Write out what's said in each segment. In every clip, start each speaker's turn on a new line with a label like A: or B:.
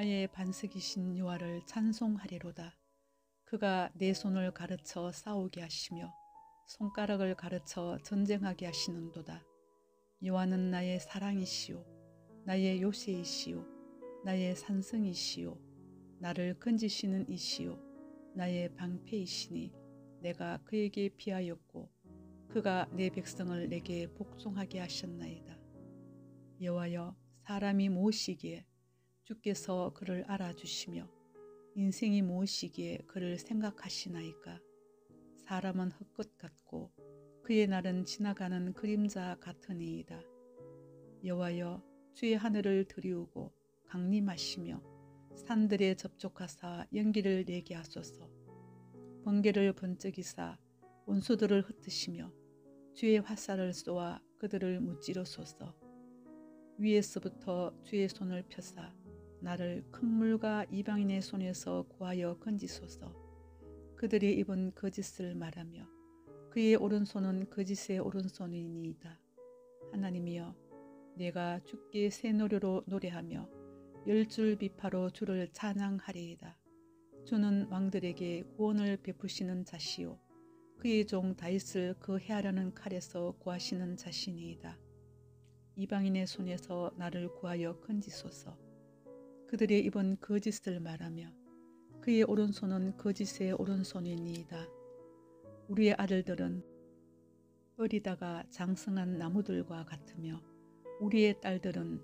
A: 나의 반석이신 여호와를 찬송하리로다. 그가 내 손을 가르쳐 싸우게 하시며 손가락을 가르쳐 전쟁하게 하시는도다. 여호와는 나의 사랑이시요 나의 요새이시요 나의 산성이시요 나를 건지시는 이시요 나의 방패이시니 내가 그에게 피하였고 그가 내 백성을 내게 복종하게 하셨나이다. 여호와여 사람이 무엇이기에 주께서 그를 알아주시며 인생이 무엇이기에 그를 생각하시나이까? 사람은 헛것 같고 그의 날은 지나가는 그림자 같으니이다. 여호와여 주의 하늘을 들이우고 강림하시며 산들에 접촉하사 연기를 내게 하소서. 번개를 번쩍이사 원수들을 흩으시며 주의 화살을 쏘아 그들을 무찌르소서. 위에서부터 주의 손을 펴사 나를 큰 물과 이방인의 손에서 구하여 건지소서. 그들이 입은 거짓을 말하며 그의 오른손은 거짓의 오른손이니이다. 하나님이여 내가 주께 새 노래로 노래하며 열줄 비파로 주를 찬양하리이다. 주는 왕들에게 구원을 베푸시는 자시요 그의 종 다윗을 그 해하려는 칼에서 구하시는 자신이이다. 이방인의 손에서 나를 구하여 건지소서. 그들의 입은 거짓을 말하며 그의 오른손은 거짓의 오른손이니이다. 우리의 아들들은 어리다가 장성한 나무들과 같으며 우리의 딸들은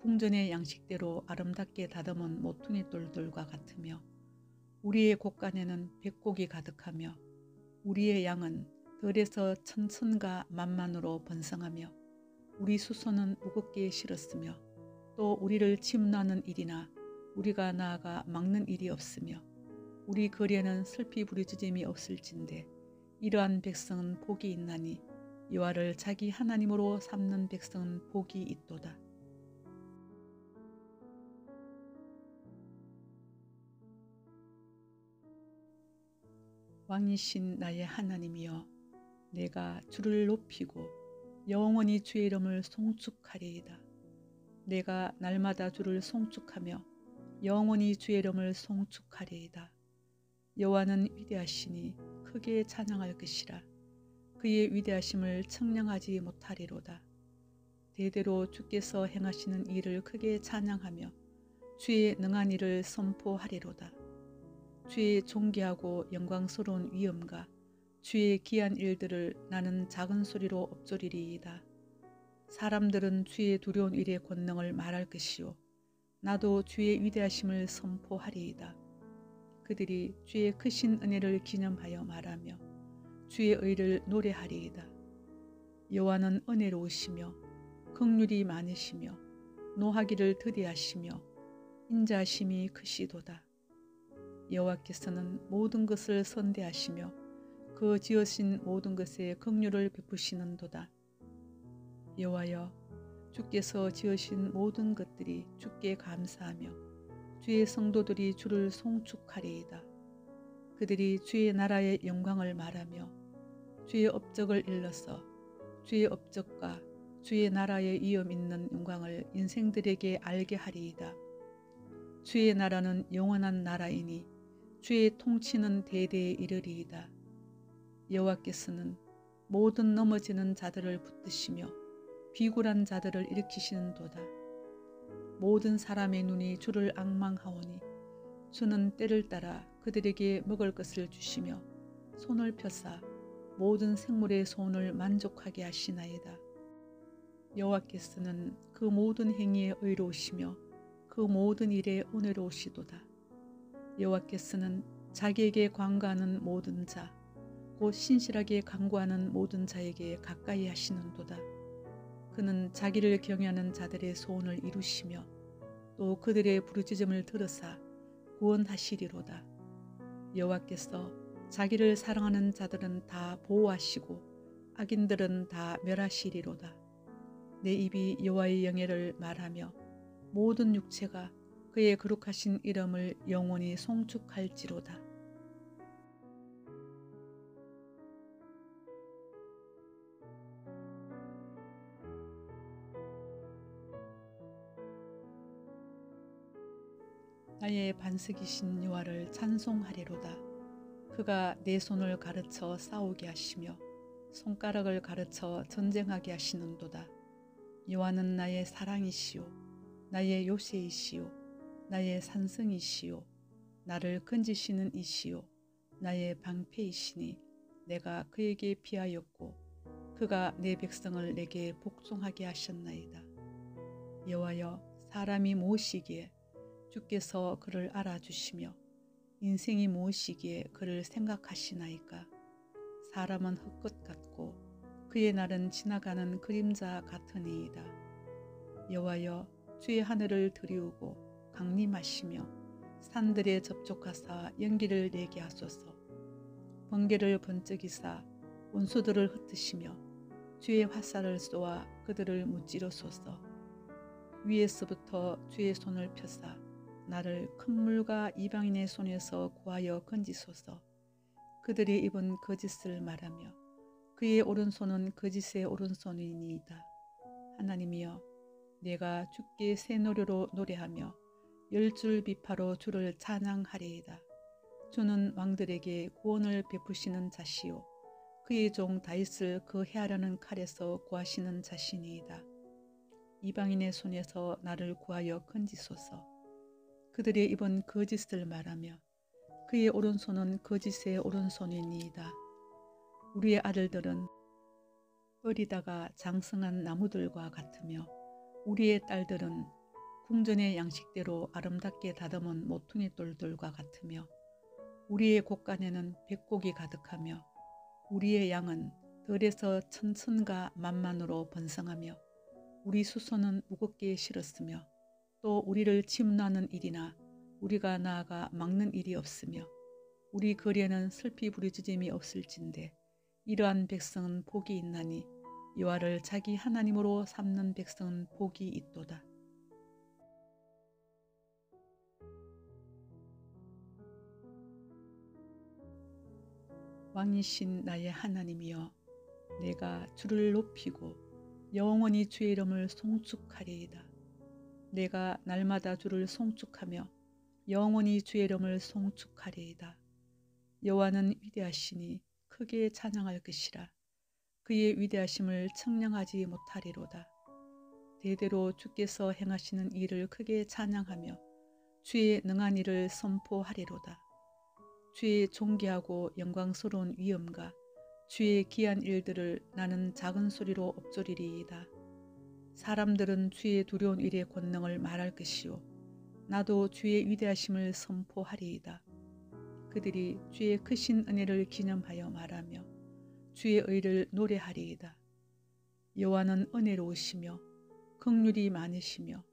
A: 궁전의 양식대로 아름답게 다듬은 모퉁이 돌들과 같으며 우리의 곳간에는 백곡이 가득하며 우리의 양은 들에서 천천과 만만으로 번성하며 우리 수소는 무겁게 실었으며 또 우리를 침노하는 일이나 우리가 나아가 막는 일이 없으며 우리 거리에는 슬피 부르짖음이 없을진데 이러한 백성은 복이 있나니 여호와를 자기 하나님으로 삼는 백성은 복이 있도다. 왕이신 나의 하나님이여 내가 주를 높이고 영원히 주의 이름을 송축하리이다. 내가 날마다 주를 송축하며 영원히 주의 이름을 송축하리이다. 여호와는 위대하시니 크게 찬양할 것이라. 그의 위대하심을 청량하지 못하리로다. 대대로 주께서 행하시는 일을 크게 찬양하며 주의 능한 일을 선포하리로다. 주의 존귀하고 영광스러운 위엄과 주의 귀한 일들을 나는 작은 소리로 엎조리리이다. 사람들은 주의 두려운 일의 권능을 말할 것이요 나도 주의 위대하심을 선포하리이다. 그들이 주의 크신 은혜를 기념하여 말하며 주의 의를 노래하리이다. 여호와는 은혜로우시며 극률이 많으시며 노하기를 더디하시며 인자하심이 크시도다. 여호와께서는 모든 것을 선대하시며 그 지으신 모든 것에 긍휼을 베푸시는도다. 여호와여 주께서 지으신 모든 것들이 주께 감사하며 주의 성도들이 주를 송축하리이다. 그들이 주의 나라의 영광을 말하며 주의 업적을 일러서 주의 업적과 주의 나라의 위엄 있는 영광을 인생들에게 알게 하리이다. 주의 나라는 영원한 나라이니 주의 통치는 대대에 이르리이다. 여호와께서는 모든 넘어지는 자들을 붙드시며 비굴한 자들을 일으키시는도다. 모든 사람의 눈이 주를 악망하오니 주는 때를 따라 그들에게 먹을 것을 주시며 손을 펴사 모든 생물의 손을 만족하게 하시나이다. 여호와께서는 그 모든 행위에 의로우시며 그 모든 일에 은혜로우시도다. 여호와께서는 자기에게 관가하는 모든 자, 곧 신실하게 강구하는 모든 자에게 가까이 하시는도다. 그는 자기를 경외하는 자들의 소원을 이루시며 또 그들의 부르짖음을 들으사 구원하시리로다. 여호와께서 자기를 사랑하는 자들은 다 보호하시고 악인들은 다 멸하시리로다. 내 입이 여호와의 영예를 말하며 모든 육체가 그의 거룩하신 이름을 영원히 송축할지로다. 나의 반석이신 여호와를 찬송하리로다. 그가 내 손을 가르쳐 싸우게 하시며 손가락을 가르쳐 전쟁하게 하시는도다. 여호와는 나의 사랑이시요 나의 요새이시요 나의 산성이시요 나를 건지시는 이시요 나의 방패이시니 내가 그에게 피하였고 그가 내 백성을 내게 복종하게 하셨나이다. 여호와여 사람이 무엇이기에 주께서 그를 알아주시며 인생이 무엇이기에 그를 생각하시나이까? 사람은 흙것 같고 그의 날은 지나가는 그림자 같으니이다. 여호와여 주의 하늘을 들이우고 강림하시며 산들에 접촉하사 연기를 내게 하소서. 번개를 번쩍이사 원수들을 흩으시며 주의 화살을 쏘아 그들을 무찌르소서. 위에서부터 주의 손을 펴사 나를 큰 물과 이방인의 손에서 구하여 건지소서 그들이 입은 거짓을 말하며 그의 오른손은 거짓의 오른손이니이다. 하나님이여 내가 주께 새 노래로 노래하며 열 줄 비파로 주를 찬양하리이다. 주는 왕들에게 구원을 베푸시는 자시요 그의 종 다윗을 그 해하려는 칼에서 구하시는 자신이이다. 이방인의 손에서 나를 구하여 건지소서. 그들의 입은 거짓을 말하며 그의 오른손은 거짓의 오른손이니이다. 우리의 아들들은 어리다가 장성한 나무들과 같으며 우리의 딸들은 궁전의 양식대로 아름답게 다듬은 모퉁이 돌들과 같으며 우리의 곳간에는 백곡이 가득하며 우리의 양은 들에서 천천과 만만으로 번성하며 우리 수소는 무겁게 실었으며 또 우리를 침노하는 일이나 우리가 나아가 막는 일이 없으며 우리 거리에는 슬피 부르짖음이 없을진데 이러한 백성은 복이 있나니 여호와를 자기 하나님으로 삼는 백성은 복이 있도다. 왕이신 나의 하나님이여 내가 주를 높이고 영원히 주의 이름을 송축하리이다. 내가 날마다 주를 송축하며 영원히 주의 이름을 송축하리이다. 여호와는 위대하시니 크게 찬양할 것이라. 그의 위대하심을 청량하지 못하리로다. 대대로 주께서 행하시는 일을 크게 찬양하며 주의 능한 일을 선포하리로다. 주의 존귀하고 영광스러운 위엄과 주의 귀한 일들을 나는 작은 소리로 엎조리리이다. 사람들은 주의 두려운 일의 권능을 말할 것이요 나도 주의 위대하심을 선포하리이다. 그들이 주의 크신 은혜를 기념하여 말하며 주의 의를 노래하리이다. 여호와는 은혜로우시며 극률이 많으시며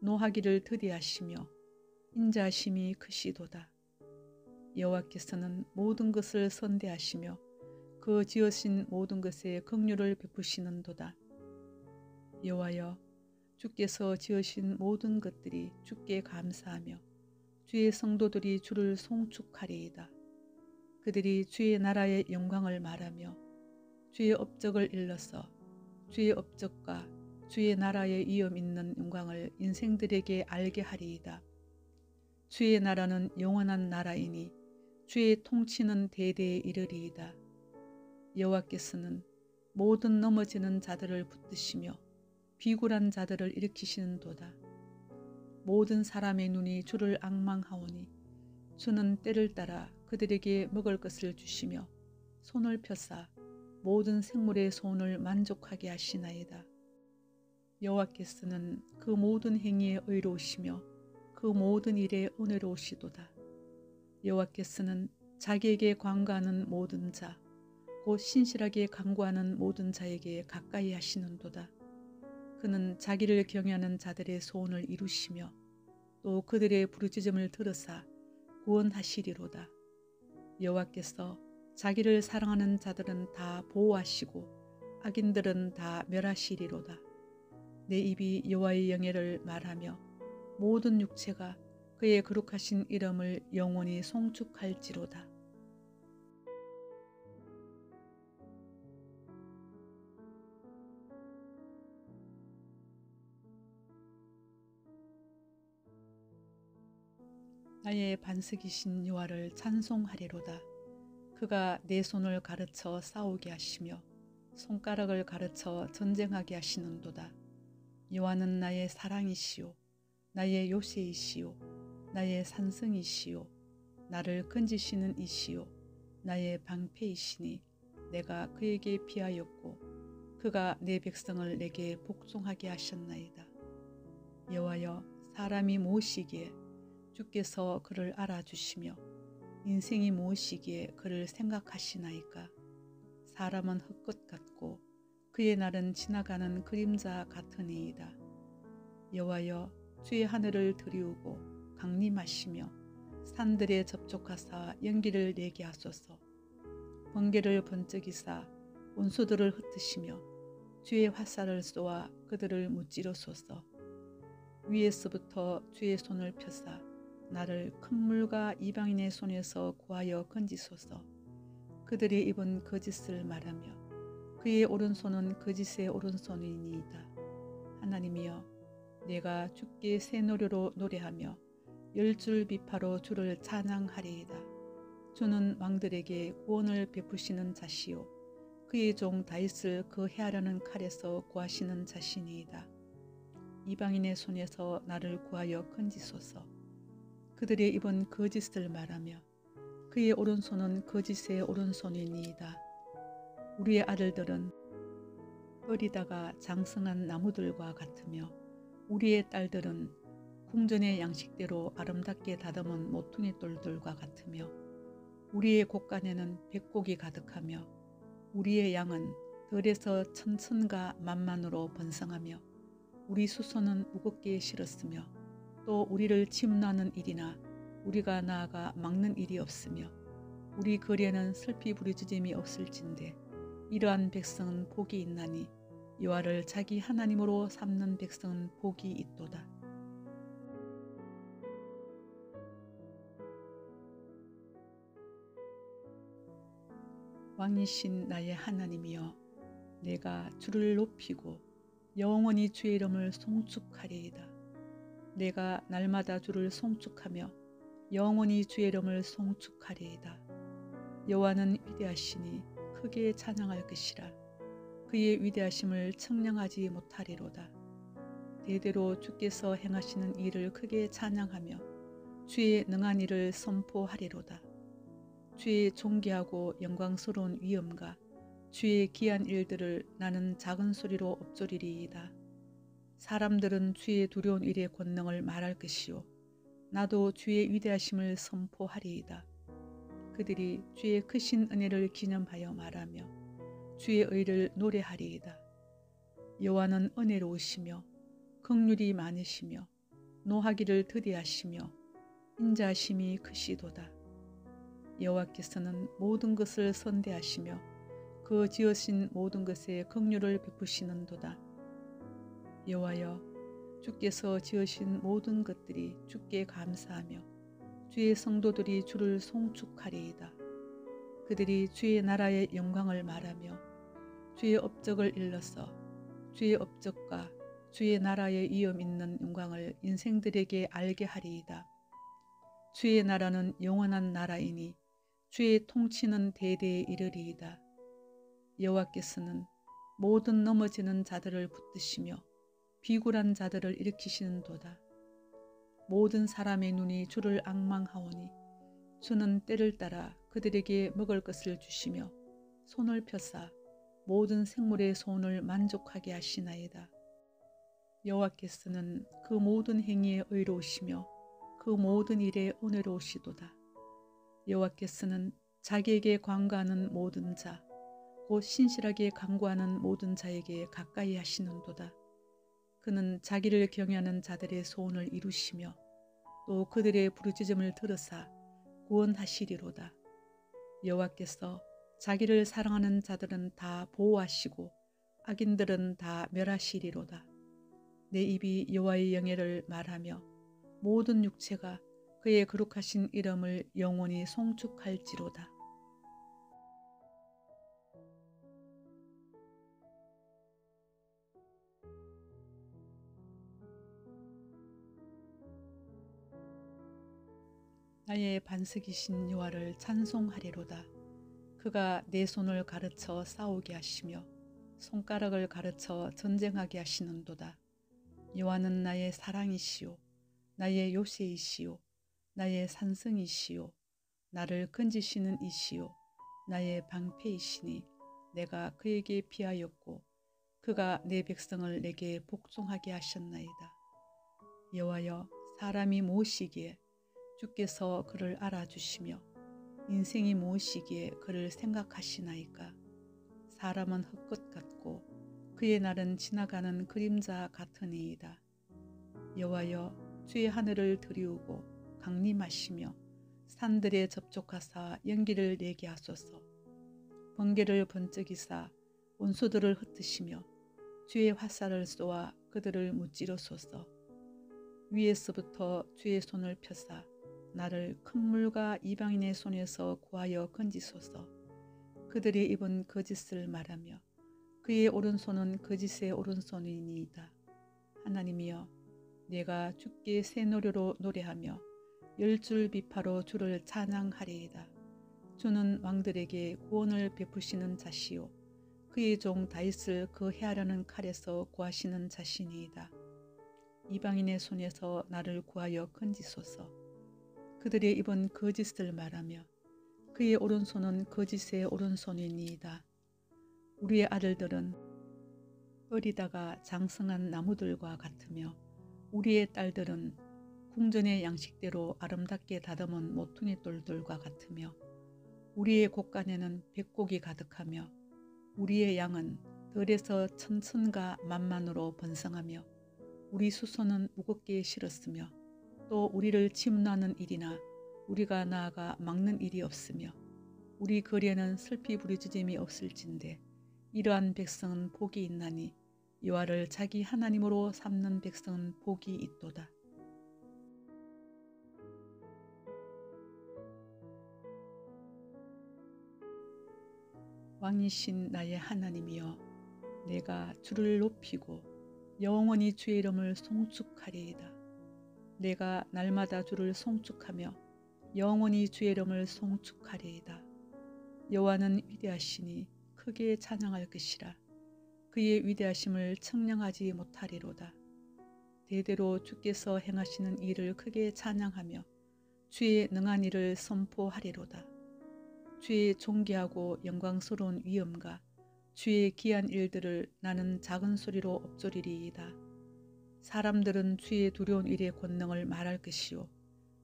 A: 노하기를 더디하시며 인자하심이 크시도다. 여호와께서는 모든 것을 선대하시며 그 지으신 모든 것에 긍휼을 베푸시는도다. 여호와여 주께서 지으신 모든 것들이 주께 감사하며 주의 성도들이 주를 송축하리이다. 그들이 주의 나라의 영광을 말하며 주의 업적을 일러서 주의 업적과 주의 나라의 이음 있는 영광을 인생들에게 알게 하리이다. 주의 나라는 영원한 나라이니 주의 통치는 대대에 이르리이다. 여호와께서는 모든 넘어지는 자들을 붙드시며 비굴한 자들을 일으키시는 도다. 모든 사람의 눈이 주를 악망하오니 주는 때를 따라 그들에게 먹을 것을 주시며 손을 펴사 모든 생물의 손을 만족하게 하시나이다. 여호와께서는 그 모든 행위에 의로우시며 그 모든 일에 은혜로우시도다. 여호와께서는 자기에게 관가하는 모든 자, 곧 신실하게 강구하는 모든 자에게 가까이 하시는도다. 그는 자기를 경외하는 자들의 소원을 이루시며 또 그들의 부르짖음을 들으사 구원하시리로다. 여호와께서 자기를 사랑하는 자들은 다 보호하시고 악인들은 다 멸하시리로다. 내 입이 여호와의 영예를 말하며 모든 육체가 그의 거룩하신 이름을 영원히 송축할지로다. 나의 반석이신 여호와를 찬송하리로다. 그가 내 손을 가르쳐 싸우게 하시며 손가락을 가르쳐 전쟁하게 하시는도다. 여호와는 나의 사랑이시요 나의 요새이시요 나의 산성이시요 나를 건지시는 이시요 나의 방패이시니 내가 그에게 피하였고 그가 내 백성을 내게 복종하게 하셨나이다. 여호와여 사람이 무엇이기에 주께서 그를 알아주시며 인생이 무엇이기에 그를 생각하시나이까? 사람은 흙것 같고 그의 날은 지나가는 그림자 같으니이다. 여호와여 주의 하늘을 들이우고 강림하시며 산들에 접촉하사 연기를 내게 하소서. 번개를 번쩍이사 원수들을 흩으시며 주의 화살을 쏘아 그들을 무찌르소서. 위에서부터 주의 손을 펴사 나를 큰 물과 이방인의 손에서 구하여 건지소서 그들이 입은 거짓을 말하며 그의 오른손은 거짓의 오른손이니이다 하나님이여 내가 주께 새 노래로 노래하며 열줄 비파로 주를 찬양하리이다. 주는 왕들에게 구원을 베푸시는 자시요 그의 종 다윗을 그 해하려는 칼에서 구하시는 자신이이다. 이방인의 손에서 나를 구하여 건지소서. 그들의 입은 거짓을 말하며 그의 오른손은 거짓의 오른손이니이다. 우리의 아들들은 어리다가 장성한 나무들과 같으며 우리의 딸들은 궁전의 양식대로 아름답게 다듬은 모퉁이 돌들과 같으며 우리의 곳간에는 백곡이 가득하며 우리의 양은 들에서 천천과 만만으로 번성하며 우리 수소는 무겁게 실었으며 또 우리를 침노하는 일이나 우리가 나아가 막는 일이 없으며 우리 거리에는 슬피 부르짖음이 없을진데 이러한 백성은 복이 있나니 여호와를 자기 하나님으로 삼는 백성은 복이 있도다. 왕이신 나의 하나님이여 내가 주를 높이고 영원히 주의 이름을 송축하리이다. 내가 날마다 주를 송축하며 영원히 주의 이름을 송축하리이다. 여호와는 위대하시니 크게 찬양할 것이라. 그의 위대하심을 청량하지 못하리로다. 대대로 주께서 행하시는 일을 크게 찬양하며 주의 능한 일을 선포하리로다. 주의 존귀하고 영광스러운 위엄과 주의 귀한 일들을 나는 작은 소리로 엎조리리이다. 사람들은 주의 두려운 일의 권능을 말할 것이요 나도 주의 위대하심을 선포하리이다. 그들이 주의 크신 은혜를 기념하여 말하며 주의 의를 노래하리이다. 여호와는 은혜로우시며 극률이 많으시며 노하기를 더디하시며 인자하심이 크시도다. 여호와께서는 모든 것을 선대하시며 그 지으신 모든 것에 긍휼을 베푸시는도다. 여호와여 주께서 지으신 모든 것들이 주께 감사하며 주의 성도들이 주를 송축하리이다. 그들이 주의 나라의 영광을 말하며 주의 업적을 일러서 주의 업적과 주의 나라의 위엄 있는 영광을 인생들에게 알게 하리이다. 주의 나라는 영원한 나라이니 주의 통치는 대대에 이르리이다. 여호와께서는 모든 넘어지는 자들을 붙드시며 비굴한 자들을 일으키시는 도다. 모든 사람의 눈이 주를 악망하오니 주는 때를 따라 그들에게 먹을 것을 주시며 손을 펴사 모든 생물의 손을 만족하게 하시나이다. 여호와께서는 그 모든 행위에 의로우시며 그 모든 일에 은혜로우시도다. 여호와께서는 자기에게 관가하는 모든 자, 곧 신실하게 간구하는 모든 자에게 가까이 하시는도다. 그는 자기를 경외하는 자들의 소원을 이루시며 또 그들의 부르짖음을 들으사 구원하시리로다. 여호와께서 자기를 사랑하는 자들은 다 보호하시고 악인들은 다 멸하시리로다. 내 입이 여호와의 영예를 말하며 모든 육체가 그의 거룩하신 이름을 영원히 송축할지로다. 나의 반석이신 여호와를 찬송하리로다. 그가 내 손을 가르쳐 싸우게 하시며 손가락을 가르쳐 전쟁하게 하시는도다. 여호와는 나의 사랑이시요 나의 요새이시요 나의 산성이시요 나를 건지시는 이시요 나의 방패이시니 내가 그에게 피하였고 그가 내 백성을 내게 복종하게 하셨나이다. 여호와여 사람이 무엇이기에 주께서 그를 알아주시며 인생이 무엇이기에 그를 생각하시나이까? 사람은 흙것 같고 그의 날은 지나가는 그림자 같으니이다. 여호와여 주의 하늘을 들이우고 강림하시며 산들에 접촉하사 연기를 내게 하소서. 번개를 번쩍이사 온수들을 흩으시며 주의 화살을 쏘아 그들을 무찌르소서. 위에서부터 주의 손을 펴사 나를 큰 물과 이방인의 손에서 구하여 건지소서 그들이 입은 거짓을 말하며 그의 오른손은 거짓의 오른손이니이다. 하나님이여 내가 주께 새 노래로 노래하며 열줄 비파로 주를 찬양하리이다. 주는 왕들에게 구원을 베푸시는 자시요 그의 종 다윗을 그 해하려는 칼에서 구하시는 자신이이다. 이방인의 손에서 나를 구하여 건지소서. 그들의 입은 거짓을 말하며 그의 오른손은 거짓의 오른손이니이다. 우리의 아들들은 어리다가 장성한 나무들과 같으며 우리의 딸들은 궁전의 양식대로 아름답게 다듬은 모퉁이 돌들과 같으며 우리의 곳간에는 백곡이 가득하며 우리의 양은 들에서 천천과 만만으로 번성하며 우리 수소는 무겁게 실었으며 또 우리를 침노하는 일이나 우리가 나아가 막는 일이 없으며 우리 거리에는 슬피 부르짖음이 없을진데 이러한 백성은 복이 있나니 여호와를 자기 하나님으로 삼는 백성은 복이 있도다. 왕이신 나의 하나님이여 내가 주를 높이고 영원히 주의 이름을 송축하리이다. 내가 날마다 주를 송축하며 영원히 주의 이름을 송축하리이다. 여호와는 위대하시니 크게 찬양할 것이라. 그의 위대하심을 청량하지 못하리로다. 대대로 주께서 행하시는 일을 크게 찬양하며 주의 능한 일을 선포하리로다. 주의 존귀하고 영광스러운 위엄과 주의 귀한 일들을 나는 작은 소리로 엎조리리이다. 사람들은 주의 두려운 일의 권능을 말할 것이요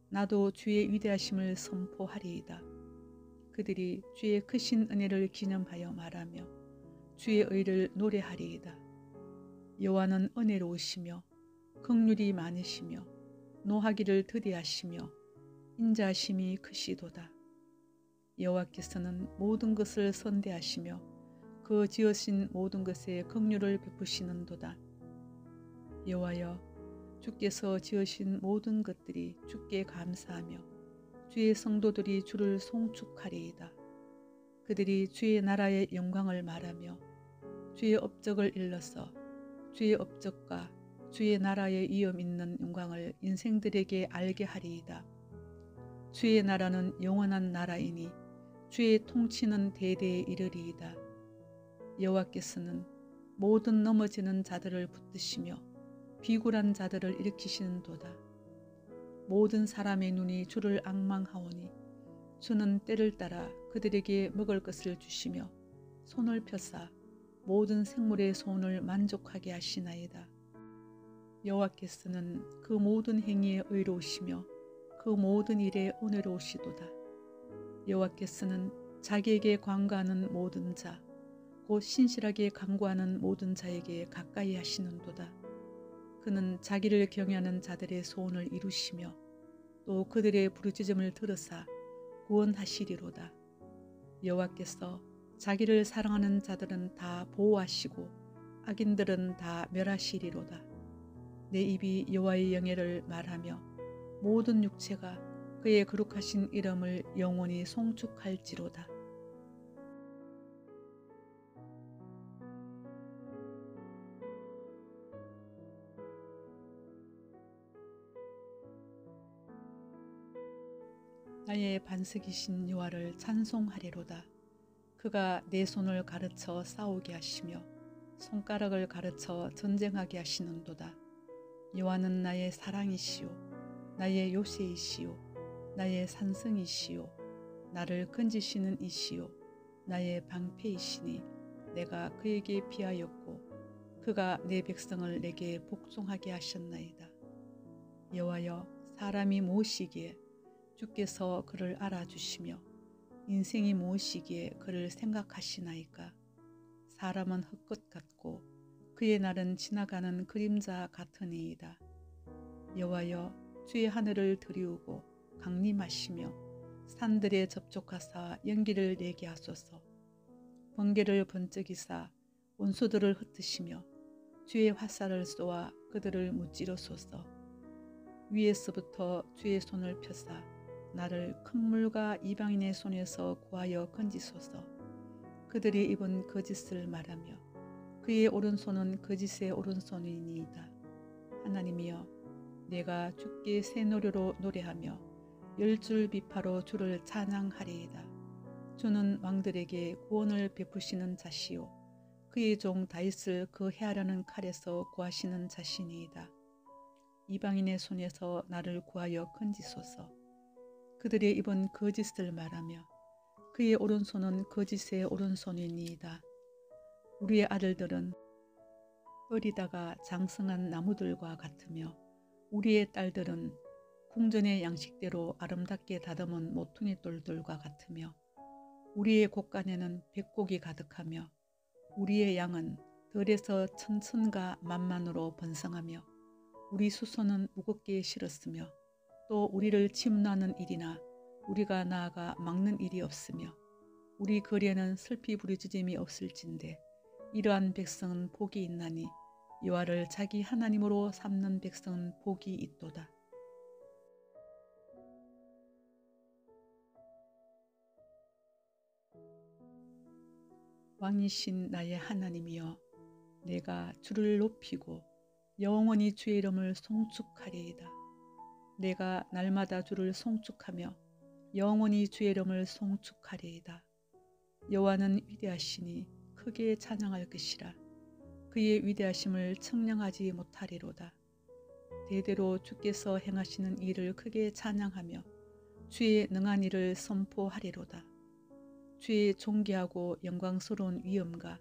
A: 나도 주의 위대하심을 선포하리이다. 그들이 주의 크신 은혜를 기념하여 말하며 주의 의를 노래하리이다. 여호와는 은혜로우시며 극률이 많으시며 노하기를 드디하시며 인자심이 크시도다. 여호와께서는 모든 것을 선대하시며 그 지으신 모든 것에 긍휼을 베푸시는도다. 여호와여 주께서 지으신 모든 것들이 주께 감사하며 주의 성도들이 주를 송축하리이다. 그들이 주의 나라의 영광을 말하며 주의 업적을 일러서 주의 업적과 주의 나라의 위엄 있는 영광을 인생들에게 알게 하리이다. 주의 나라는 영원한 나라이니 주의 통치는 대대에 이르리이다. 여호와께서는 모든 넘어지는 자들을 붙드시며 비굴한 자들을 일으키시는도다. 모든 사람의 눈이 주를 악망하오니 주는 때를 따라 그들에게 먹을 것을 주시며 손을 펴사 모든 생물의 소원을 만족하게 하시나이다. 여호와께서는 그 모든 행위에 의로우시며 그 모든 일에 은혜로우시도다. 여호와께서는 자기에게 관가하는 모든 자, 곧 신실하게 간구하는 모든 자에게 가까이 하시는도다. 그는 자기를 경외하는 자들의 소원을 이루시며 또 그들의 부르짖음을 들으사 구원하시리로다. 여호와께서 자기를 사랑하는 자들은 다 보호하시고 악인들은 다 멸하시리로다. 내 입이 여호와의 영예를 말하며 모든 육체가 그의 거룩하신 이름을 영원히 송축할지로다. 나의 반석이신 여호와를 찬송하리로다. 그가 내 손을 가르쳐 싸우게 하시며 손가락을 가르쳐 전쟁하게 하시는도다. 여호와는 나의 사랑이시요 나의 요새이시요 나의 산성이시요 나를 건지시는 이시요 나의 방패이시니 내가 그에게 비하였고 그가 내 백성을 내게 복종하게 하셨나이다. 여호와여 사람이 무엇이기에 주께서 그를 알아주시며 인생이 무엇이기에 그를 생각하시나이까? 사람은 헛것 같고 그의 날은 지나가는 그림자 같으니이다. 여호와여 주의 하늘을 들이우고 강림하시며 산들에 접촉하사 연기를 내게 하소서. 번개를 번쩍이사 원수들을 흩으시며 주의 화살을 쏘아 그들을 무찌르소서. 위에서부터 주의 손을 펴사 나를 큰 물과 이방인의 손에서 구하여 건지소서 그들이 입은 거짓을 말하며 그의 오른손은 거짓의 오른손이니이다 하나님이여 내가 주께 새 노래로 노래하며 열줄 비파로 주를 찬양하리이다 주는 왕들에게 구원을 베푸시는 자시요 그의 종 다윗을 그 해하려는 칼에서 구하시는 자신이이다. 이방인의 손에서 나를 구하여 건지소서. 그들의 입은 거짓을 말하며 그의 오른손은 거짓의 오른손이니이다. 우리의 아들들은 어리다가 장성한 나무들과 같으며 우리의 딸들은 궁전의 양식대로 아름답게 다듬은 모퉁이 돌들과 같으며 우리의 곳간에는 백곡이 가득하며 우리의 양은 들에서 천천과 만만으로 번성하며 우리 수소는 무겁게 실었으며 또 우리를 침노하는 일이나 우리가 나아가 막는 일이 없으며 우리 거리에는 슬피 부르짖음이 없을진데 이러한 백성은 복이 있나니 여호와를 자기 하나님으로 삼는 백성은 복이 있도다. 왕이신 나의 하나님이여 내가 주를 높이고 영원히 주의 이름을 송축하리이다. 내가 날마다 주를 송축하며 영원히 주의 이름을 송축하리이다. 여호와는 위대하시니 크게 찬양할 것이라. 그의 위대하심을 청량하지 못하리로다. 대대로 주께서 행하시는 일을 크게 찬양하며 주의 능한 일을 선포하리로다. 주의 존귀하고 영광스러운 위엄과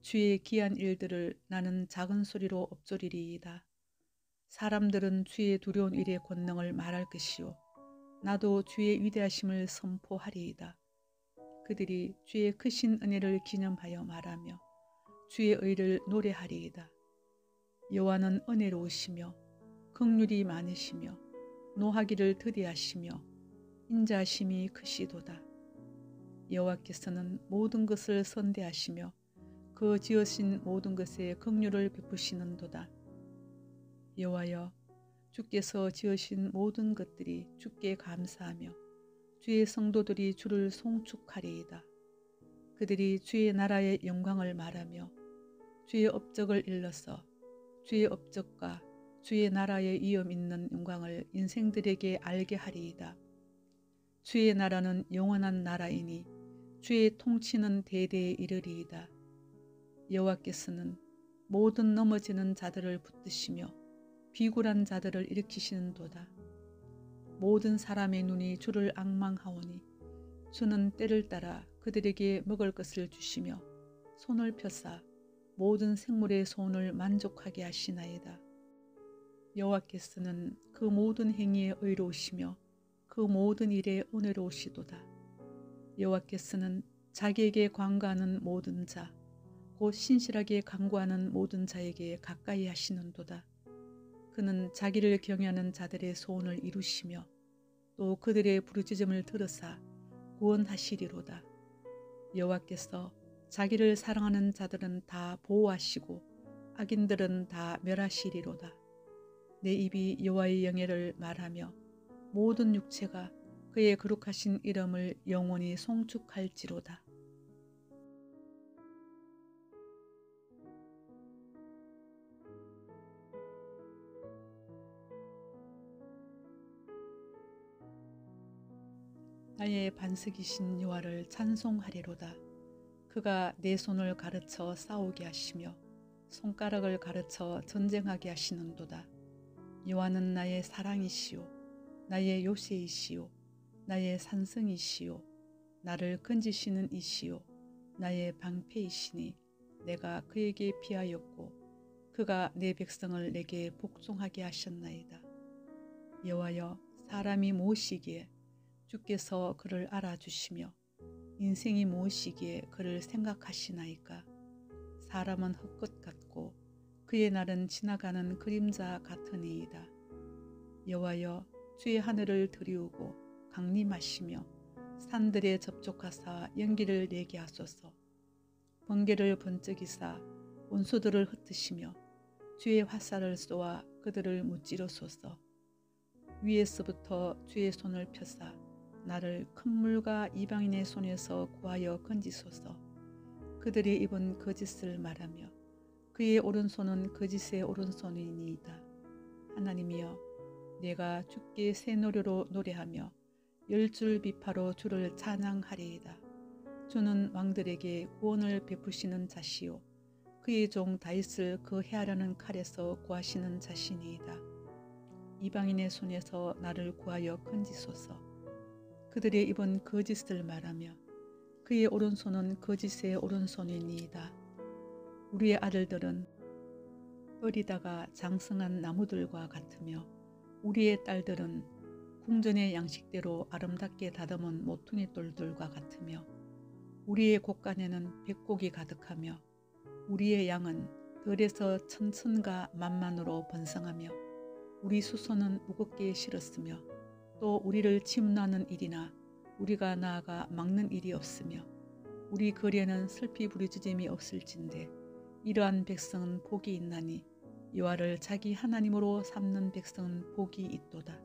A: 주의 귀한 일들을 나는 작은 소리로 엎조리리이다. 사람들은 주의 두려운 일의 권능을 말할 것이요 나도 주의 위대하심을 선포하리이다. 그들이 주의 크신 은혜를 기념하여 말하며 주의 의를 노래하리이다. 여호와는 은혜로우시며 극률이 많으시며 노하기를 더디하시며 인자하심이 크시도다. 여호와께서는 모든 것을 선대하시며 그 지으신 모든 것에 긍휼을 베푸시는도다. 여호와여 주께서 지으신 모든 것들이 주께 감사하며 주의 성도들이 주를 송축하리이다. 그들이 주의 나라의 영광을 말하며 주의 업적을 일러서 주의 업적과 주의 나라의 이음 있는 영광을 인생들에게 알게 하리이다. 주의 나라는 영원한 나라이니 주의 통치는 대대에 이르리이다. 여호와께서는 모든 넘어지는 자들을 붙드시며 비굴한 자들을 일으키시는도다. 모든 사람의 눈이 주를 악망하오니 주는 때를 따라 그들에게 먹을 것을 주시며 손을 펴사 모든 생물의 손을 만족하게 하시나이다. 여호와께서는 그 모든 행위에 의로우시며 그 모든 일에 은혜로우시도다. 여호와께서는 자기에게 관가하는 모든 자, 곧 신실하게 간구하는 모든 자에게 가까이 하시는도다. 그는 자기를 경외하는 자들의 소원을 이루시며 또 그들의 부르짖음을 들으사 구원하시리로다. 여호와께서 자기를 사랑하는 자들은 다 보호하시고 악인들은 다 멸하시리로다. 내 입이 여호와의 영예를 말하며 모든 육체가 그의 거룩하신 이름을 영원히 송축할지로다. 나의 반석이신 여호와를 찬송하리로다. 그가 내 손을 가르쳐 싸우게 하시며 손가락을 가르쳐 전쟁하게 하시는도다. 여호와는 나의 사랑이시요 나의 요새이시요 나의 산성이시요 나를 건지시는 이시요 나의 방패이시니 내가 그에게 피하였고 그가 내 백성을 내게 복종하게 하셨나이다. 여호와여 사람이 무엇이기에 주께서 그를 알아주시며 인생이 무엇이기에 그를 생각하시나이까? 사람은 흙것 같고 그의 날은 지나가는 그림자 같으니이다. 여호와여 주의 하늘을 들이우고 강림하시며 산들에 접촉하사 연기를 내게 하소서. 번개를 번쩍이사 원수들을 흩으시며 주의 화살을 쏘아 그들을 무찌르소서. 위에서부터 주의 손을 펴사 나를 큰 물과 이방인의 손에서 구하여 건지소서 그들이 입은 거짓을 말하며 그의 오른손은 거짓의 오른손이니이다 하나님이여 내가 주께 새 노래로 노래하며 열줄 비파로 주를 찬양하리이다. 주는 왕들에게 구원을 베푸시는 자시요 그의 종 다윗을 그 해하려는 칼에서 구하시는 자신이이다. 이방인의 손에서 나를 구하여 건지소서. 그들의 입은 거짓을 말하며 그의 오른손은 거짓의 오른손이니이다. 우리의 아들들은 어리다가 장성한 나무들과 같으며 우리의 딸들은 궁전의 양식대로 아름답게 다듬은 모퉁이 돌들과 같으며 우리의 곳간에는 백곡이 가득하며 우리의 양은 들에서 천천과 만만으로 번성하며 우리 수소는 무겁게 실었으며 또 우리를 침노하는 일이나 우리가 나아가 막는 일이 없으며 우리 거리에는 슬피 부르짖음이 없을진데 이러한 백성은 복이 있나니 여호와를 자기 하나님으로 삼는 백성은 복이 있도다.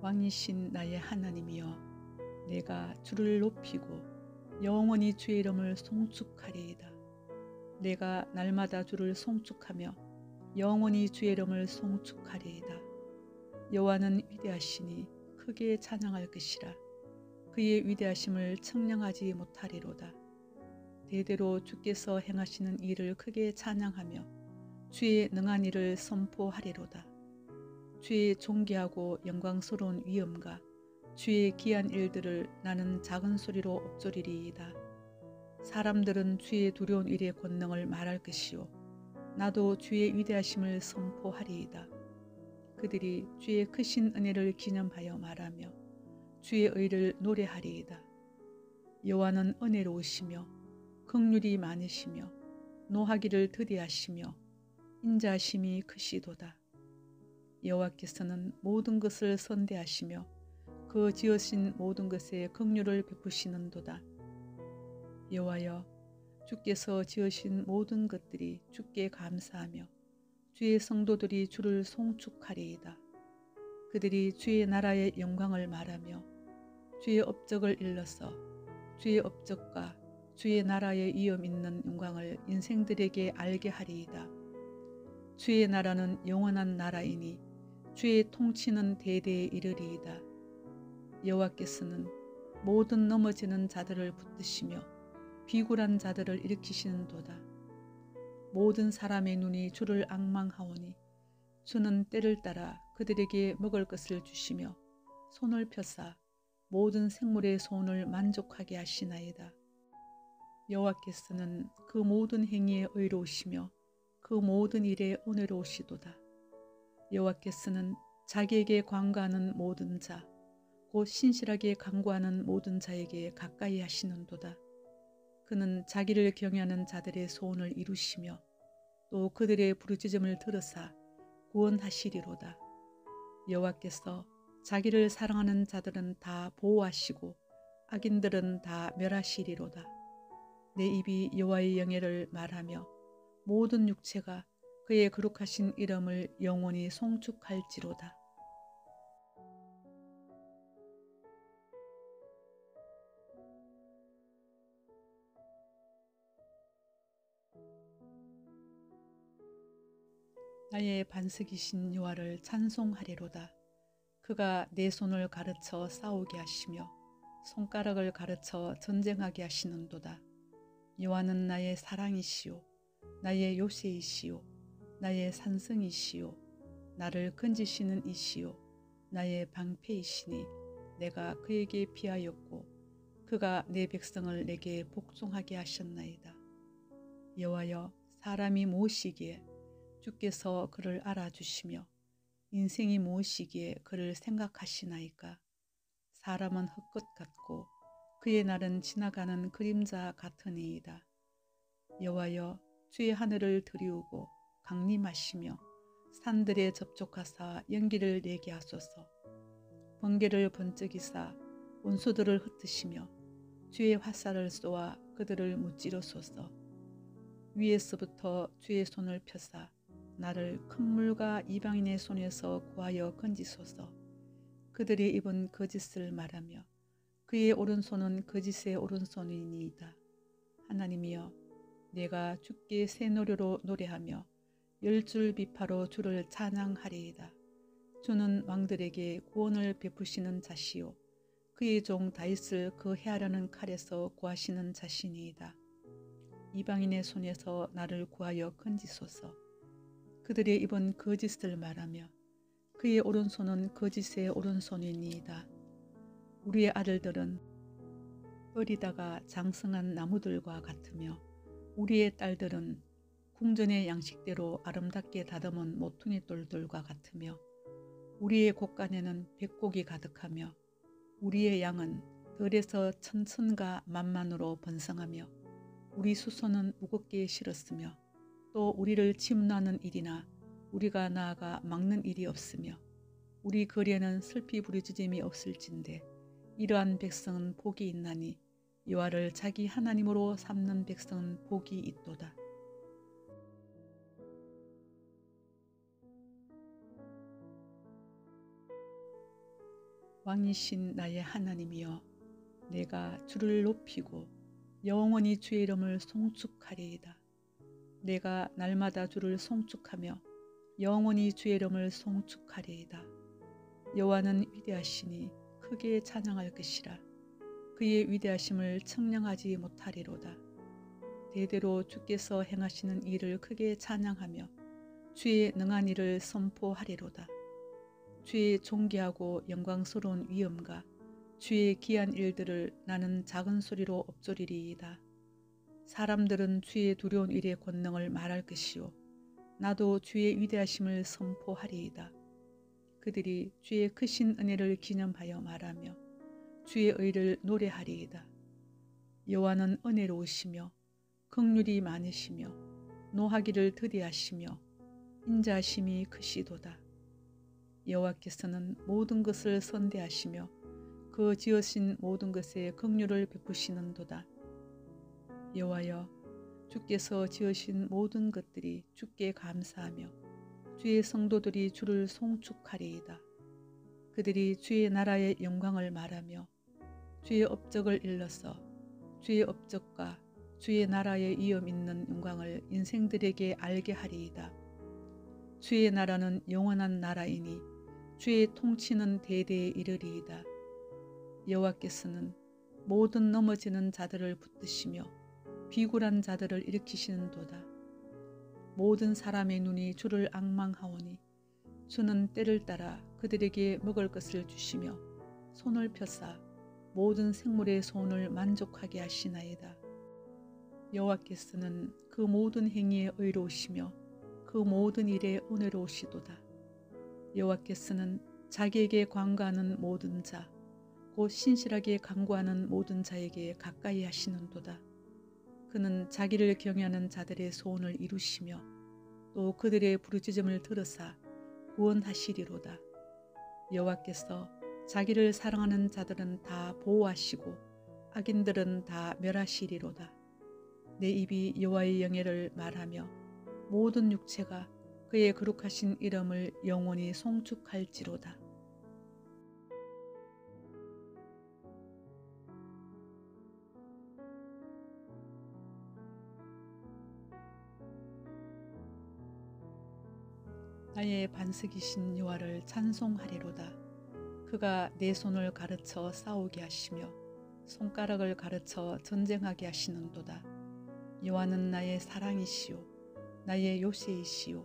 A: 왕이신 나의 하나님이여 내가 주를 높이고 영원히 주의 이름을 송축하리이다. 내가 날마다 주를 송축하며 영원히 주의 이름을 송축하리이다. 여호와는 위대하시니 크게 찬양할 것이라. 그의 위대하심을 청량하지 못하리로다. 대대로 주께서 행하시는 일을 크게 찬양하며 주의 능한 일을 선포하리로다. 주의 존귀하고 영광스러운 위엄과 주의 귀한 일들을 나는 작은 소리로 엎조리리이다. 사람들은 주의 두려운 일의 권능을 말할 것이요 나도 주의 위대하심을 선포하리이다. 그들이 주의 크신 은혜를 기념하여 말하며 주의 의를 노래하리이다. 여호와는 은혜로우시며 극률이 많으시며 노하기를 더디하시며 인자하심이 크시도다. 여호와께서는 모든 것을 선대하시며 그 지으신 모든 것에 긍휼을 베푸시는도다. 여호와여 주께서 지으신 모든 것들이 주께 감사하며 주의 성도들이 주를 송축하리이다. 그들이 주의 나라의 영광을 말하며 주의 업적을 일러서 주의 업적과 주의 나라의 위엄 있는 영광을 인생들에게 알게 하리이다. 주의 나라는 영원한 나라이니 주의 통치는 대대에 이르리이다. 여호와께서는 모든 넘어지는 자들을 붙드시며 비굴한 자들을 일으키시는도다. 모든 사람의 눈이 주를 악망하오니 주는 때를 따라 그들에게 먹을 것을 주시며 손을 펴사 모든 생물의 손을 만족하게 하시나이다. 여호와께서는 그 모든 행위에 의로우시며 그 모든 일에 은혜로우시도다. 여호와께서는 자기에게 관가하는 모든 자, 곧 신실하게 간구하는 모든 자에게 가까이 하시는도다. 그는 자기를 경외하는 자들의 소원을 이루시며 또 그들의 부르짖음을 들으사 구원하시리로다. 여호와께서 자기를 사랑하는 자들은 다 보호하시고 악인들은 다 멸하시리로다. 내 입이 여호와의 영예를 말하며 모든 육체가 그의 거룩하신 이름을 영원히 송축할지로다. 나의 반석이신 여호와를 찬송하리로다. 그가 내 손을 가르쳐 싸우게 하시며 손가락을 가르쳐 전쟁하게 하시는도다. 여호와는 나의 사랑이시요 나의 요새이시요 나의 산성이시요 나를 건지시는 이시요 나의 방패이시니 내가 그에게 피하였고 그가 내 백성을 내게 복종하게 하셨나이다. 여호와여 사람이 무엇이기에 주께서 그를 알아주시며 인생이 무엇이기에 그를 생각하시나이까? 사람은 흙것 같고 그의 날은 지나가는 그림자 같으니이다. 여호와여 주의 하늘을 들이우고 강림하시며 산들에 접촉하사 연기를 내게 하소서. 번개를 번쩍이사 온수들을 흩으시며 주의 화살을 쏘아 그들을 무찌르소서. 위에서부터 주의 손을 펴사 나를 큰 물과 이방인의 손에서 구하여 건지소서 그들이 입은 거짓을 말하며 그의 오른손은 거짓의 오른손이니이다. 하나님이여 내가 주께 새 노래로 노래하며 열 줄 비파로 주를 찬양하리이다. 주는 왕들에게 구원을 베푸시는 자시요 그의 종 다윗을 그 해하려는 칼에서 구하시는 자신이이다. 이방인의 손에서 나를 구하여 건지소서. 그들의 입은 거짓을 말하며 그의 오른손은 거짓의 오른손이니이다. 우리의 아들들은 어리다가 장성한 나무들과 같으며 우리의 딸들은 궁전의 양식대로 아름답게 다듬은 모퉁이 돌들과 같으며 우리의 곳간에는 백곡이 가득하며 우리의 양은 들에서 천천과 만만으로 번성하며 우리 수소는 무겁게 실었으며 또 우리를 침노하는 일이나 우리가 나아가 막는 일이 없으며 우리 거리에는 슬피 부르짖음이 없을진데 이러한 백성은 복이 있나니 여호와를 자기 하나님으로 삼는 백성은 복이 있도다. 왕이신 나의 하나님이여 내가 주를 높이고 영원히 주의 이름을 송축하리이다. 내가 날마다 주를 송축하며 영원히 주의 이름을 송축하리이다. 여호와는 위대하시니 크게 찬양할 것이라. 그의 위대하심을 청량하지 못하리로다. 대대로 주께서 행하시는 일을 크게 찬양하며 주의 능한 일을 선포하리로다. 주의 존귀하고 영광스러운 위엄과 주의 귀한 일들을 나는 작은 소리로 엎조리리이다. 사람들은 주의 두려운 일의 권능을 말할 것이요 나도 주의 위대하심을 선포하리이다. 그들이 주의 크신 은혜를 기념하여 말하며 주의 의를 노래하리이다. 여호와는 은혜로우시며 극률이 많으시며 노하기를 드디하시며 인자심이 크시도다. 여호와께서는 모든 것을 선대하시며 그 지으신 모든 것에 긍휼을 베푸시는도다. 여호와여 주께서 지으신 모든 것들이 주께 감사하며 주의 성도들이 주를 송축하리이다. 그들이 주의 나라의 영광을 말하며 주의 업적을 일러서 주의 업적과 주의 나라의 위엄 있는 영광을 인생들에게 알게 하리이다. 주의 나라는 영원한 나라이니 주의 통치는 대대에 이르리이다. 여호와께서는 모든 넘어지는 자들을 붙드시며 비굴한 자들을 일으키시는도다. 모든 사람의 눈이 주를 악망하오니 주는 때를 따라 그들에게 먹을 것을 주시며 손을 펴사 모든 생물의 손을 만족하게 하시나이다. 여호와께서는 그 모든 행위에 의로우시며 그 모든 일에 은혜로우시도다. 여호와께서는 자기에게 관가하는 모든 자, 곧 신실하게 간구하는 모든 자에게 가까이 하시는도다. 그는 자기를 경외하는 자들의 소원을 이루시며 또 그들의 부르짖음을 들으사 구원하시리로다. 여호와께서 자기를 사랑하는 자들은 다 보호하시고 악인들은 다 멸하시리로다. 내 입이 여호와의 영예를 말하며 모든 육체가 그의 거룩하신 이름을 영원히 송축할지로다. 나의 반석이신 여호와를 찬송하리로다. 그가 내 손을 가르쳐 싸우게 하시며 손가락을 가르쳐 전쟁하게 하시는도다. 여호와는 나의 사랑이시요 나의 요새이시요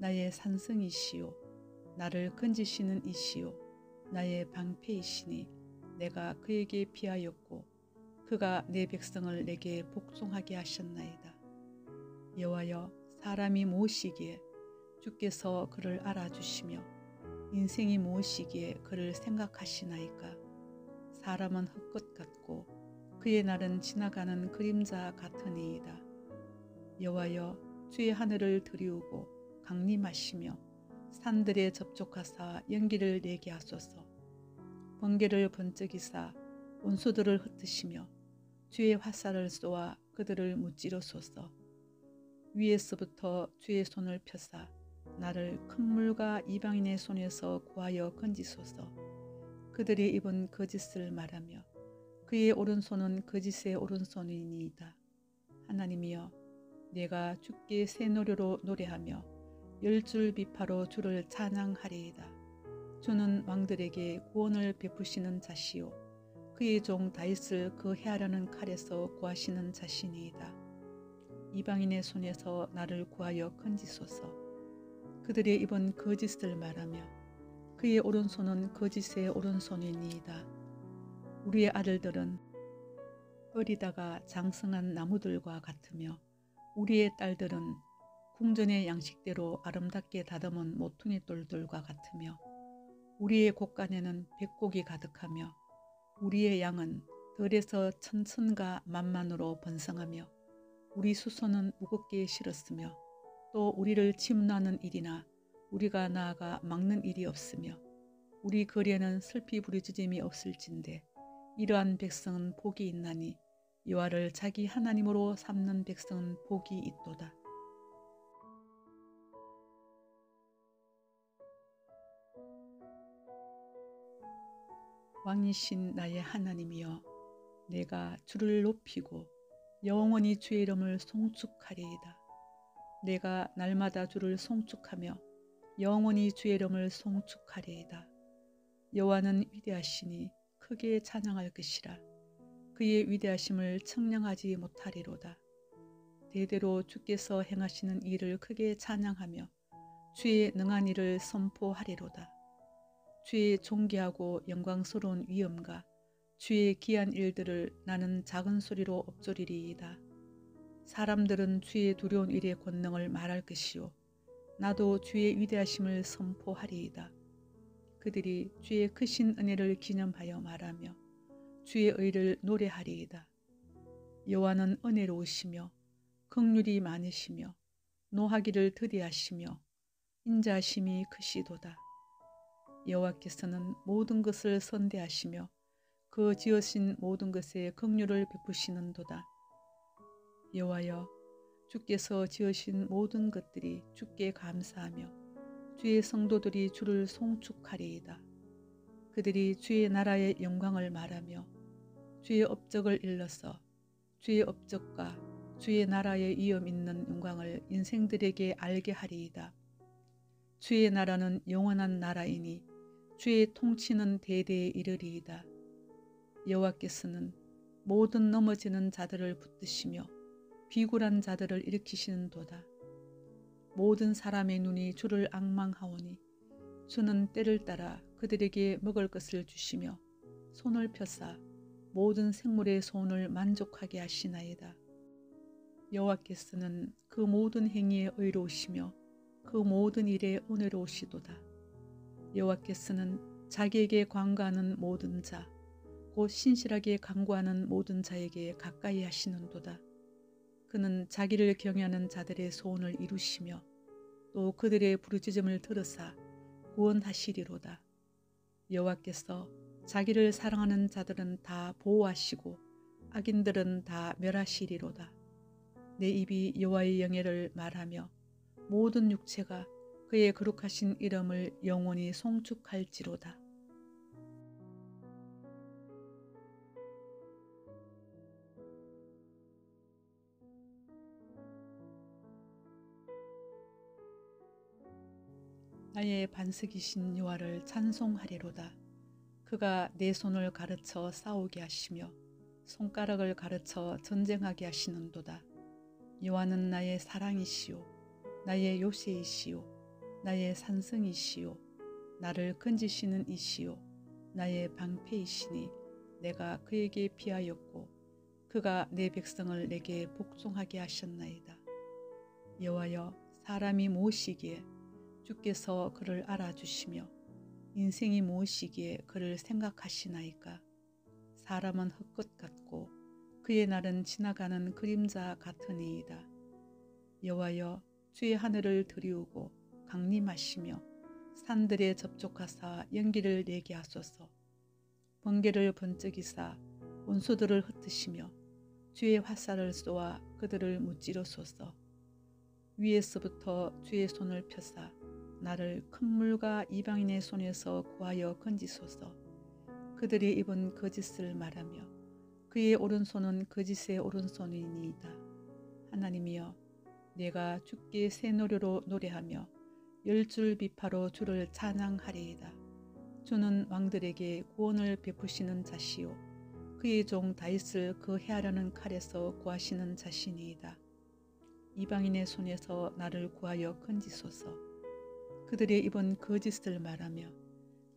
A: 나의 산성이시요 나를 건지시는 이시요 나의 방패이시니 내가 그에게 피하였고 그가 내 백성을 내게 복종하게 하셨나이다. 여호와여 사람이 무엇이기에 주께서 그를 알아주시며 인생이 무엇이기에 그를 생각하시나이까? 사람은 헛것 같고 그의 날은 지나가는 그림자 같으니이다. 여호와여 주의 하늘을 들이우고 강림하시며 산들에 접촉하사 연기를 내게 하소서. 번개를 번쩍이사 원수들을 흩으시며 주의 화살을 쏘아 그들을 무찌르소서. 위에서부터 주의 손을 펴사 나를 큰 물과 이방인의 손에서 구하여 건지소서 그들이 입은 거짓을 말하며 그의 오른손은 거짓의 오른손이니이다. 하나님이여 내가 주께 새 노래로 노래하며 열줄 비파로 주를 찬양하리이다. 주는 왕들에게 구원을 베푸시는 자시요 그의 종 다윗을 그 해하려는 칼에서 구하시는 자신이이다. 이방인의 손에서 나를 구하여 건지소서. 그들의 입은 거짓을 말하며 그의 오른손은 거짓의 오른손이니이다. 우리의 아들들은 어리다가 장성한 나무들과 같으며 우리의 딸들은 궁전의 양식대로 아름답게 다듬은 모퉁이 돌들과 같으며 우리의 곳간에는 백곡이 가득하며 우리의 양은 들에서 천천과 만만으로 번성하며 우리 수소는 무겁게 실었으며 또 우리를 침노하는 일이나 우리가 나아가 막는 일이 없으며 우리 거리에는 슬피 부르짖음이 없을진데 이러한 백성은 복이 있나니 여호와를 자기 하나님으로 삼는 백성은 복이 있도다. 왕이신 나의 하나님이여 내가 주를 높이고 영원히 주의 이름을 송축하리이다. 내가 날마다 주를 송축하며 영원히 주의 이름을 송축하리이다. 여호와는 위대하시니 크게 찬양할 것이라. 그의 위대하심을 청량하지 못하리로다. 대대로 주께서 행하시는 일을 크게 찬양하며 주의 능한 일을 선포하리로다. 주의 존귀하고 영광스러운 위엄과 주의 귀한 일들을 나는 작은 소리로 엎조리리이다. 사람들은 주의 두려운 일의 권능을 말할 것이요 나도 주의 위대하심을 선포하리이다. 그들이 주의 크신 은혜를 기념하여 말하며 주의 의를 노래하리이다. 여호와는 은혜로우시며 극률이 많으시며 노하기를 더디하시며 인자하심이 크시도다. 여호와께서는 모든 것을 선대하시며 그 지으신 모든 것에 긍휼을 베푸시는도다. 여호와여 주께서 지으신 모든 것들이 주께 감사하며 주의 성도들이 주를 송축하리이다. 그들이 주의 나라의 영광을 말하며 주의 업적을 일러서 주의 업적과 주의 나라의 이엄 있는 영광을 인생들에게 알게 하리이다. 주의 나라는 영원한 나라이니 주의 통치는 대대에 이르리이다. 여호와께서는 모든 넘어지는 자들을 붙드시며 비굴한 자들을 일으키시는도다. 모든 사람의 눈이 주를 악망하오니 주는 때를 따라 그들에게 먹을 것을 주시며 손을 펴사 모든 생물의 손을 만족하게 하시나이다. 여호와께서는 그 모든 행위에 의로우시며 그 모든 일에 은혜로우시도다. 여호와께서는 자기에게 관가하는 모든 자, 곧 신실하게 강구하는 모든 자에게 가까이 하시는도다. 그는 자기를 경외하는 자들의 소원을 이루시며 또 그들의 부르짖음을 들으사 구원하시리로다. 여호와께서 자기를 사랑하는 자들은 다 보호하시고 악인들은 다 멸하시리로다. 내 입이 여호와의 영예를 말하며 모든 육체가 그의 거룩하신 이름을 영원히 송축할지로다. 나의 반석이신 여호와를 찬송하리로다. 그가 내 손을 가르쳐 싸우게 하시며 손가락을 가르쳐 전쟁하게 하시는도다. 여호와는 나의 사랑이시요 나의 요새이시요 나의 산성이시요 나를 건지시는 이시요 나의 방패이시니 내가 그에게 피하였고 그가 내 백성을 내게 복종하게 하셨나이다. 여호와여 사람이 무엇이기에 주께서 그를 알아주시며 인생이 무엇이기에 그를 생각하시나이까? 사람은 흙것 같고 그의 날은 지나가는 그림자 같으니이다. 여호와여 주의 하늘을 들이우고 강림하시며 산들에 접촉하사 연기를 내게 하소서. 번개를 번쩍이사 원소들을 흩으시며 주의 화살을 쏘아 그들을 무찌르소서. 위에서부터 주의 손을 펴사 나를 큰 물과 이방인의 손에서 구하여 건지소서 그들이 입은 거짓을 말하며 그의 오른손은 거짓의 오른손이니이다 하나님이여 내가 주께 새 노래로 노래하며 열 줄 비파로 주를 찬양하리이다 주는 왕들에게 구원을 베푸시는 자시요 그의 종 다윗을 그 해하려는 칼에서 구하시는 자신이이다. 이방인의 손에서 나를 구하여 건지소서. 그들의 입은 거짓을 말하며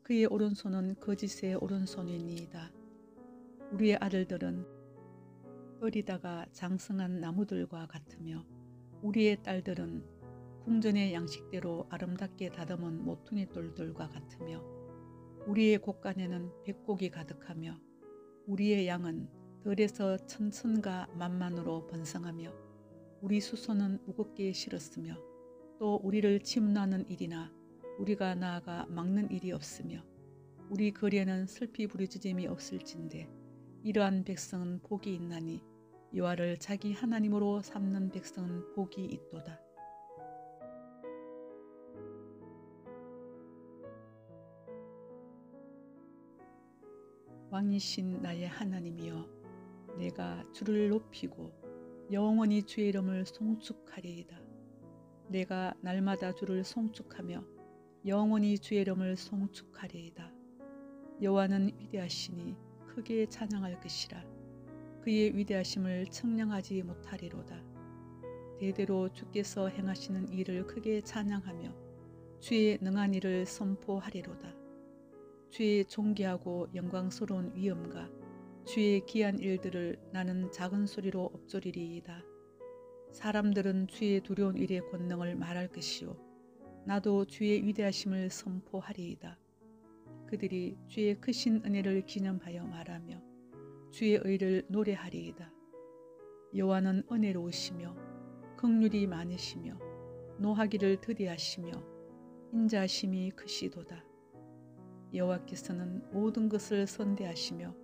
A: 그의 오른손은 거짓의 오른손이니이다. 우리의 아들들은 어리다가 장성한 나무들과 같으며 우리의 딸들은 궁전의 양식대로 아름답게 다듬은 모퉁이 돌들과 같으며 우리의 곳간에는 백곡이 가득하며 우리의 양은 들에서 천천과 만만으로 번성하며 우리 수소는 무겁게 실었으며 또 우리를 침노하는 일이나 우리가 나아가 막는 일이 없으며 우리 거리에는 슬피 부르짖음이 없을진데 이러한 백성은 복이 있나니 여호와를 자기 하나님으로 삼는 백성은 복이 있도다. 왕이신 나의 하나님이여 내가 주를 높이고 영원히 주의 이름을 송축하리이다. 내가 날마다 주를 송축하며 영원히 주의 이름을 송축하리이다. 여호와는 위대하시니 크게 찬양할 것이라. 그의 위대하심을 청량하지 못하리로다. 대대로 주께서 행하시는 일을 크게 찬양하며 주의 능한 일을 선포하리로다. 주의 존귀하고 영광스러운 위엄과 주의 귀한 일들을 나는 작은 소리로 엎조리리이다. 사람들은 주의 두려운 일의 권능을 말할 것이요 나도 주의 위대하심을 선포하리이다. 그들이 주의 크신 은혜를 기념하여 말하며 주의 의를 노래하리이다. 여호와는 은혜로우시며 극률이 많으시며 노하기를 드디하시며 인자하심이 크시도다. 여호와께서는 모든 것을 선대하시며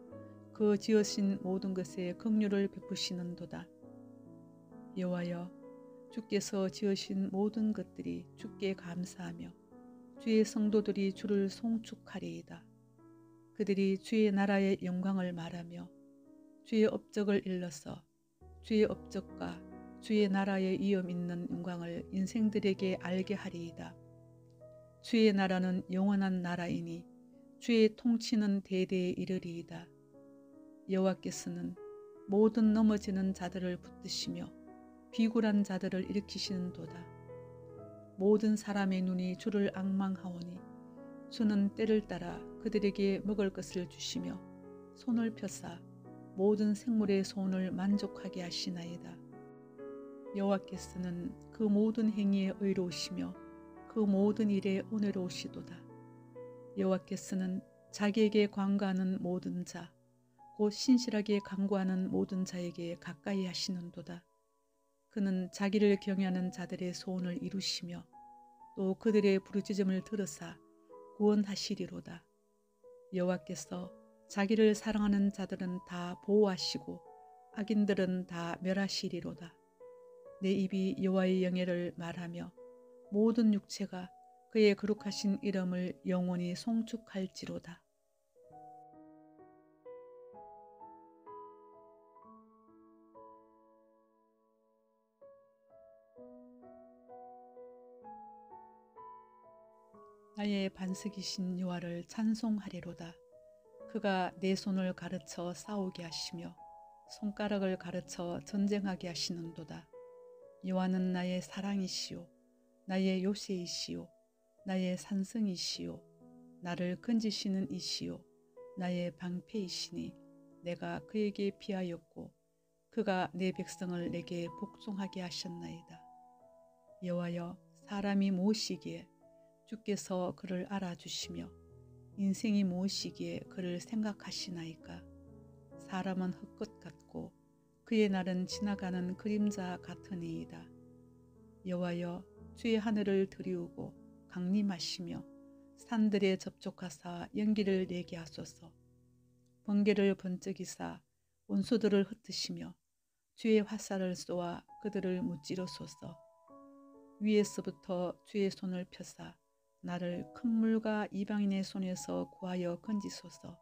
A: 그 지으신 모든 것에 긍휼을 베푸시는도다. 여호와여 주께서 지으신 모든 것들이 주께 감사하며 주의 성도들이 주를 송축하리이다. 그들이 주의 나라의 영광을 말하며 주의 업적을 일러서 주의 업적과 주의 나라의 위엄 있는 영광을 인생들에게 알게 하리이다. 주의 나라는 영원한 나라이니 주의 통치는 대대에 이르리이다. 여호와께서는 모든 넘어지는 자들을 붙드시며 비굴한 자들을 일으키시는도다. 모든 사람의 눈이 주를 악망하오니 주는 때를 따라 그들에게 먹을 것을 주시며 손을 펴사 모든 생물의 손을 만족하게 하시나이다. 여호와께서는 그 모든 행위에 의로우시며 그 모든 일에 은혜로우시도다. 여호와께서는 자기에게 관가하는 모든 자, 곧 신실하게 간구하는 모든 자에게 가까이 하시는도다. 그는 자기를 경외하는 자들의 소원을 이루시며 또 그들의 부르짖음을 들으사 구원하시리로다. 여호와께서 자기를 사랑하는 자들은 다 보호하시고 악인들은 다 멸하시리로다. 내 입이 여호와의 영예를 말하며 모든 육체가 그의 거룩하신 이름을 영원히 송축할지로다. 나의 반석이신 여호와를 찬송하리로다. 그가 내 손을 가르쳐 싸우게 하시며 손가락을 가르쳐 전쟁하게 하시는도다. 여호와는 나의 사랑이시요 나의 요새이시요 나의 산성이시요 나를 건지시는 이시요 나의 방패이시니 내가 그에게 피하였고 그가 내 백성을 내게 복종하게 하셨나이다. 여호와여 사람이 무엇이기에 주께서 그를 알아주시며 인생이 무엇이기에 그를 생각하시나이까 사람은 흙것 같고 그의 날은 지나가는 그림자 같으니이다. 여호와여 주의 하늘을 들이우고 강림하시며 산들에 접촉하사 연기를 내게 하소서. 번개를 번쩍이사 온수들을 흩으시며 주의 화살을 쏘아 그들을 무찌르소서. 위에서부터 주의 손을 펴사 나를 큰 물과 이방인의 손에서 구하여 건지소서.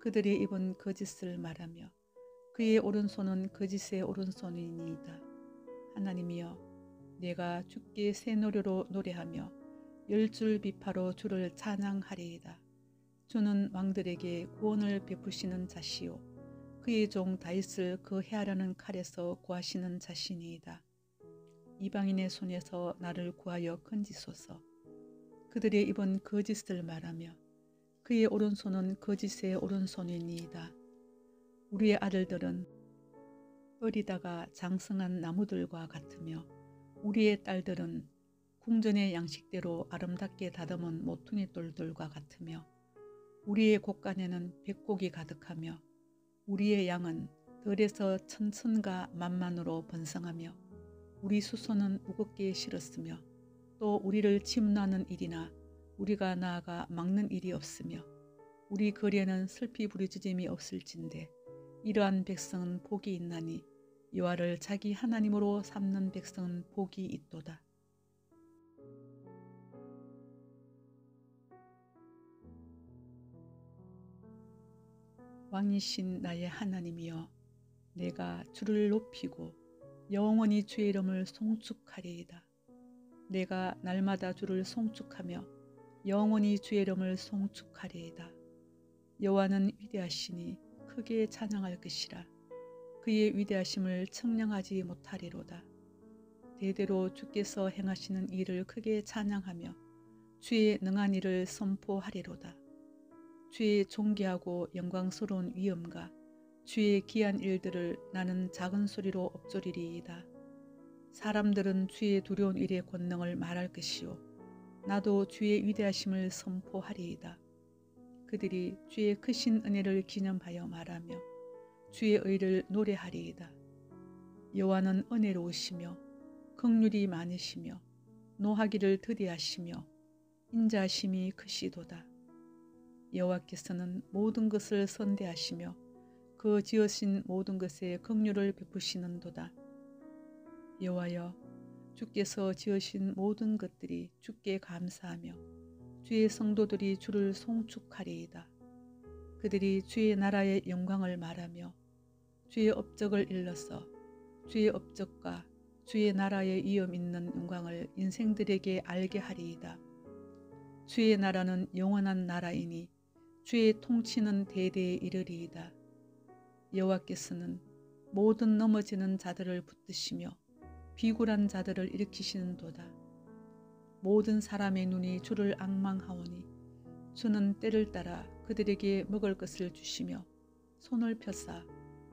A: 그들이 입은 거짓을 말하며 그의 오른손은 거짓의 오른손이니이다. 하나님이여 내가 주께 새 노래로 노래하며 열 줄 비파로 주를 찬양하리이다. 주는 왕들에게 구원을 베푸시는 자시요 그의 종 다윗을 그 해하려는 칼에서 구하시는 자신이이다. 이방인의 손에서 나를 구하여 건지소서. 그들의 입은 거짓을 말하며 그의 오른손은 거짓의 오른손이니이다. 우리의 아들들은 어리다가 장성한 나무들과 같으며 우리의 딸들은 궁전의 양식대로 아름답게 다듬은 모퉁이 돌들과 같으며 우리의 곳간에는 백곡이 가득하며 우리의 양은 들에서 천천과 만만으로 번성하며 우리 수소는 무겁게 실었으며 또 우리를 침노하는 일이나 우리가 나아가 막는 일이 없으며 우리 거리에는 슬피 부르짖음이 없을진데 이러한 백성은 복이 있나니 여호와를 자기 하나님으로 삼는 백성은 복이 있도다. 왕이신 나의 하나님이여 내가 주를 높이고 영원히 주의 이름을 송축하리이다. 내가 날마다 주를 송축하며 영원히 주의 이름을 송축하리이다. 여호와는 위대하시니 크게 찬양할 것이라. 그의 위대하심을 청량하지 못하리로다. 대대로 주께서 행하시는 일을 크게 찬양하며 주의 능한 일을 선포하리로다. 주의 존귀하고 영광스러운 위엄과 주의 귀한 일들을 나는 작은 소리로 엎조리리이다. 사람들은 주의 두려운 일의 권능을 말할 것이요 나도 주의 위대하심을 선포하리이다. 그들이 주의 크신 은혜를 기념하여 말하며 주의 의를 노래하리이다. 여호와는 은혜로우시며 극률이 많으시며 노하기를 더디하시며 인자하심이 크시도다. 여호와께서는 모든 것을 선대하시며 그 지으신 모든 것에 긍휼을 베푸시는도다. 여호와여 주께서 지으신 모든 것들이 주께 감사하며 주의 성도들이 주를 송축하리이다. 그들이 주의 나라의 영광을 말하며 주의 업적을 일러서 주의 업적과 주의 나라의 위엄 있는 영광을 인생들에게 알게 하리이다. 주의 나라는 영원한 나라이니 주의 통치는 대대에 이르리이다. 여호와께서는 모든 넘어지는 자들을 붙드시며 비굴한 자들을 일으키시는도다. 모든 사람의 눈이 주를 악망하오니 주는 때를 따라 그들에게 먹을 것을 주시며 손을 펴사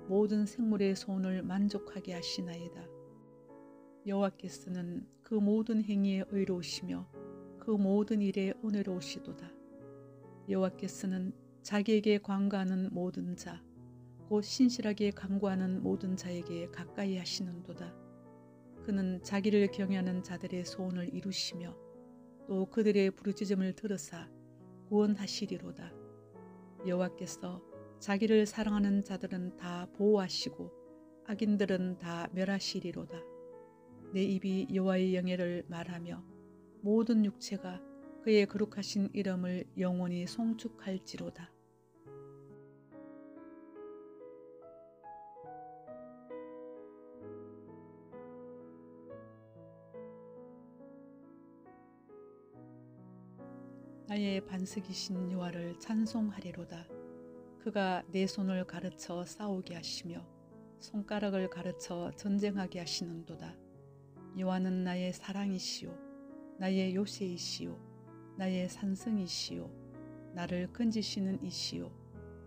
A: 모든 생물의 손을 만족하게 하시나이다. 여호와께서는 그 모든 행위에 의로우시며 그 모든 일에 은혜로우시도다. 여호와께서는 자기에게 관가하는 모든 자, 곧 신실하게 간구하는 모든 자에게 가까이 하시는도다. 그는 자기를 경외하는 자들의 소원을 이루시며 또 그들의 부르짖음을 들으사 구원하시리로다. 여호와께서 자기를 사랑하는 자들은 다 보호하시고 악인들은 다 멸하시리로다. 내 입이 여호와의 영예를 말하며 모든 육체가 그의 거룩하신 이름을 영원히 송축할지로다. 나의 반석이신 여호와를 찬송하리로다. 그가 내 손을 가르쳐 싸우게 하시며 손가락을 가르쳐 전쟁하게 하시는도다. 여호와는 나의 사랑이시요 나의 요새이시요 나의 산성이시요 나를 건지시는 이시요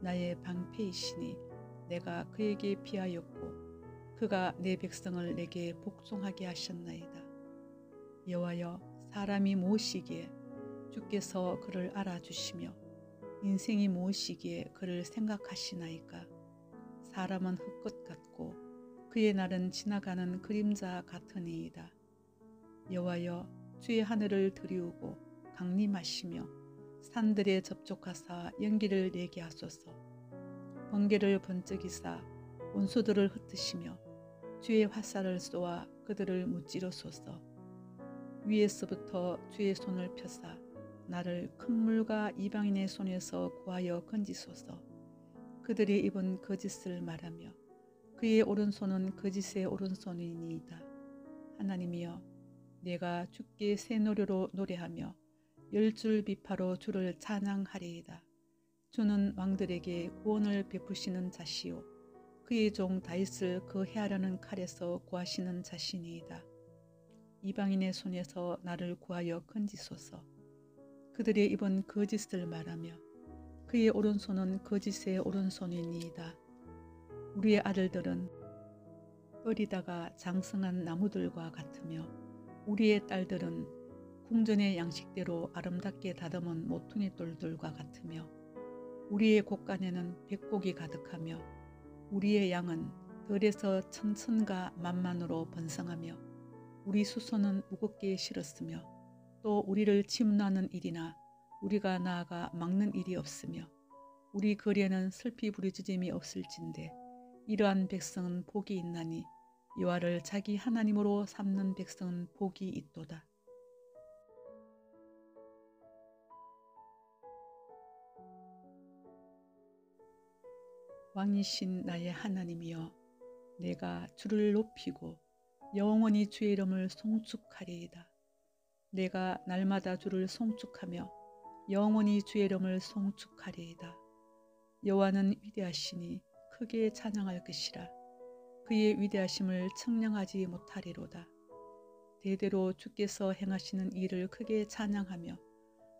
A: 나의 방패이시니 내가 그에게 피하였고 그가 내 백성을 내게 복종하게 하셨나이다. 여호와여 사람이 무엇이기에 주께서 그를 알아주시며 인생이 무엇이기에 그를 생각하시나이까? 사람은 흙것 같고 그의 날은 지나가는 그림자 같으니이다. 여호와여 주의 하늘을 들이우고 강림하시며 산들에 접촉하사 연기를 내게 하소서. 번개를 번쩍이사 온수들을 흩으시며 주의 화살을 쏘아 그들을 무찌르소서. 위에서부터 주의 손을 펴사 나를 큰 물과 이방인의 손에서 구하여 건지소서. 그들이 입은 거짓을 말하며 그의 오른손은 거짓의 오른손이니이다. 하나님이여 내가 주께 새 노래로 노래하며 열 줄 비파로 주를 찬양하리이다. 주는 왕들에게 구원을 베푸시는 자시요 그의 종 다윗을 그 해하려는 칼에서 구하시는 자신이이다. 이방인의 손에서 나를 구하여 건지소서. 그들의 입은 거짓을 말하며 그의 오른손은 거짓의 오른손이니이다. 우리의 아들들은 어리다가 장성한 나무들과 같으며 우리의 딸들은 궁전의 양식대로 아름답게 다듬은 모퉁이 돌들과 같으며 우리의 곳간에는 백곡이 가득하며 우리의 양은 들에서 천천과 만만으로 번성하며 우리 수소는 무겁게 실었으며 또 우리를 침노하는 일이나 우리가 나아가 막는 일이 없으며 우리 거리에는 슬피 부르짖음이 없을진데 이러한 백성은 복이 있나니 여호와를 자기 하나님으로 삼는 백성은 복이 있도다. 왕이신 나의 하나님이여 내가 주를 높이고 영원히 주의 이름을 송축하리이다. 내가 날마다 주를 송축하며 영원히 주의 이름을 송축하리이다. 여호와는 위대하시니 크게 찬양할 것이라. 그의 위대하심을 청량하지 못하리로다. 대대로 주께서 행하시는 일을 크게 찬양하며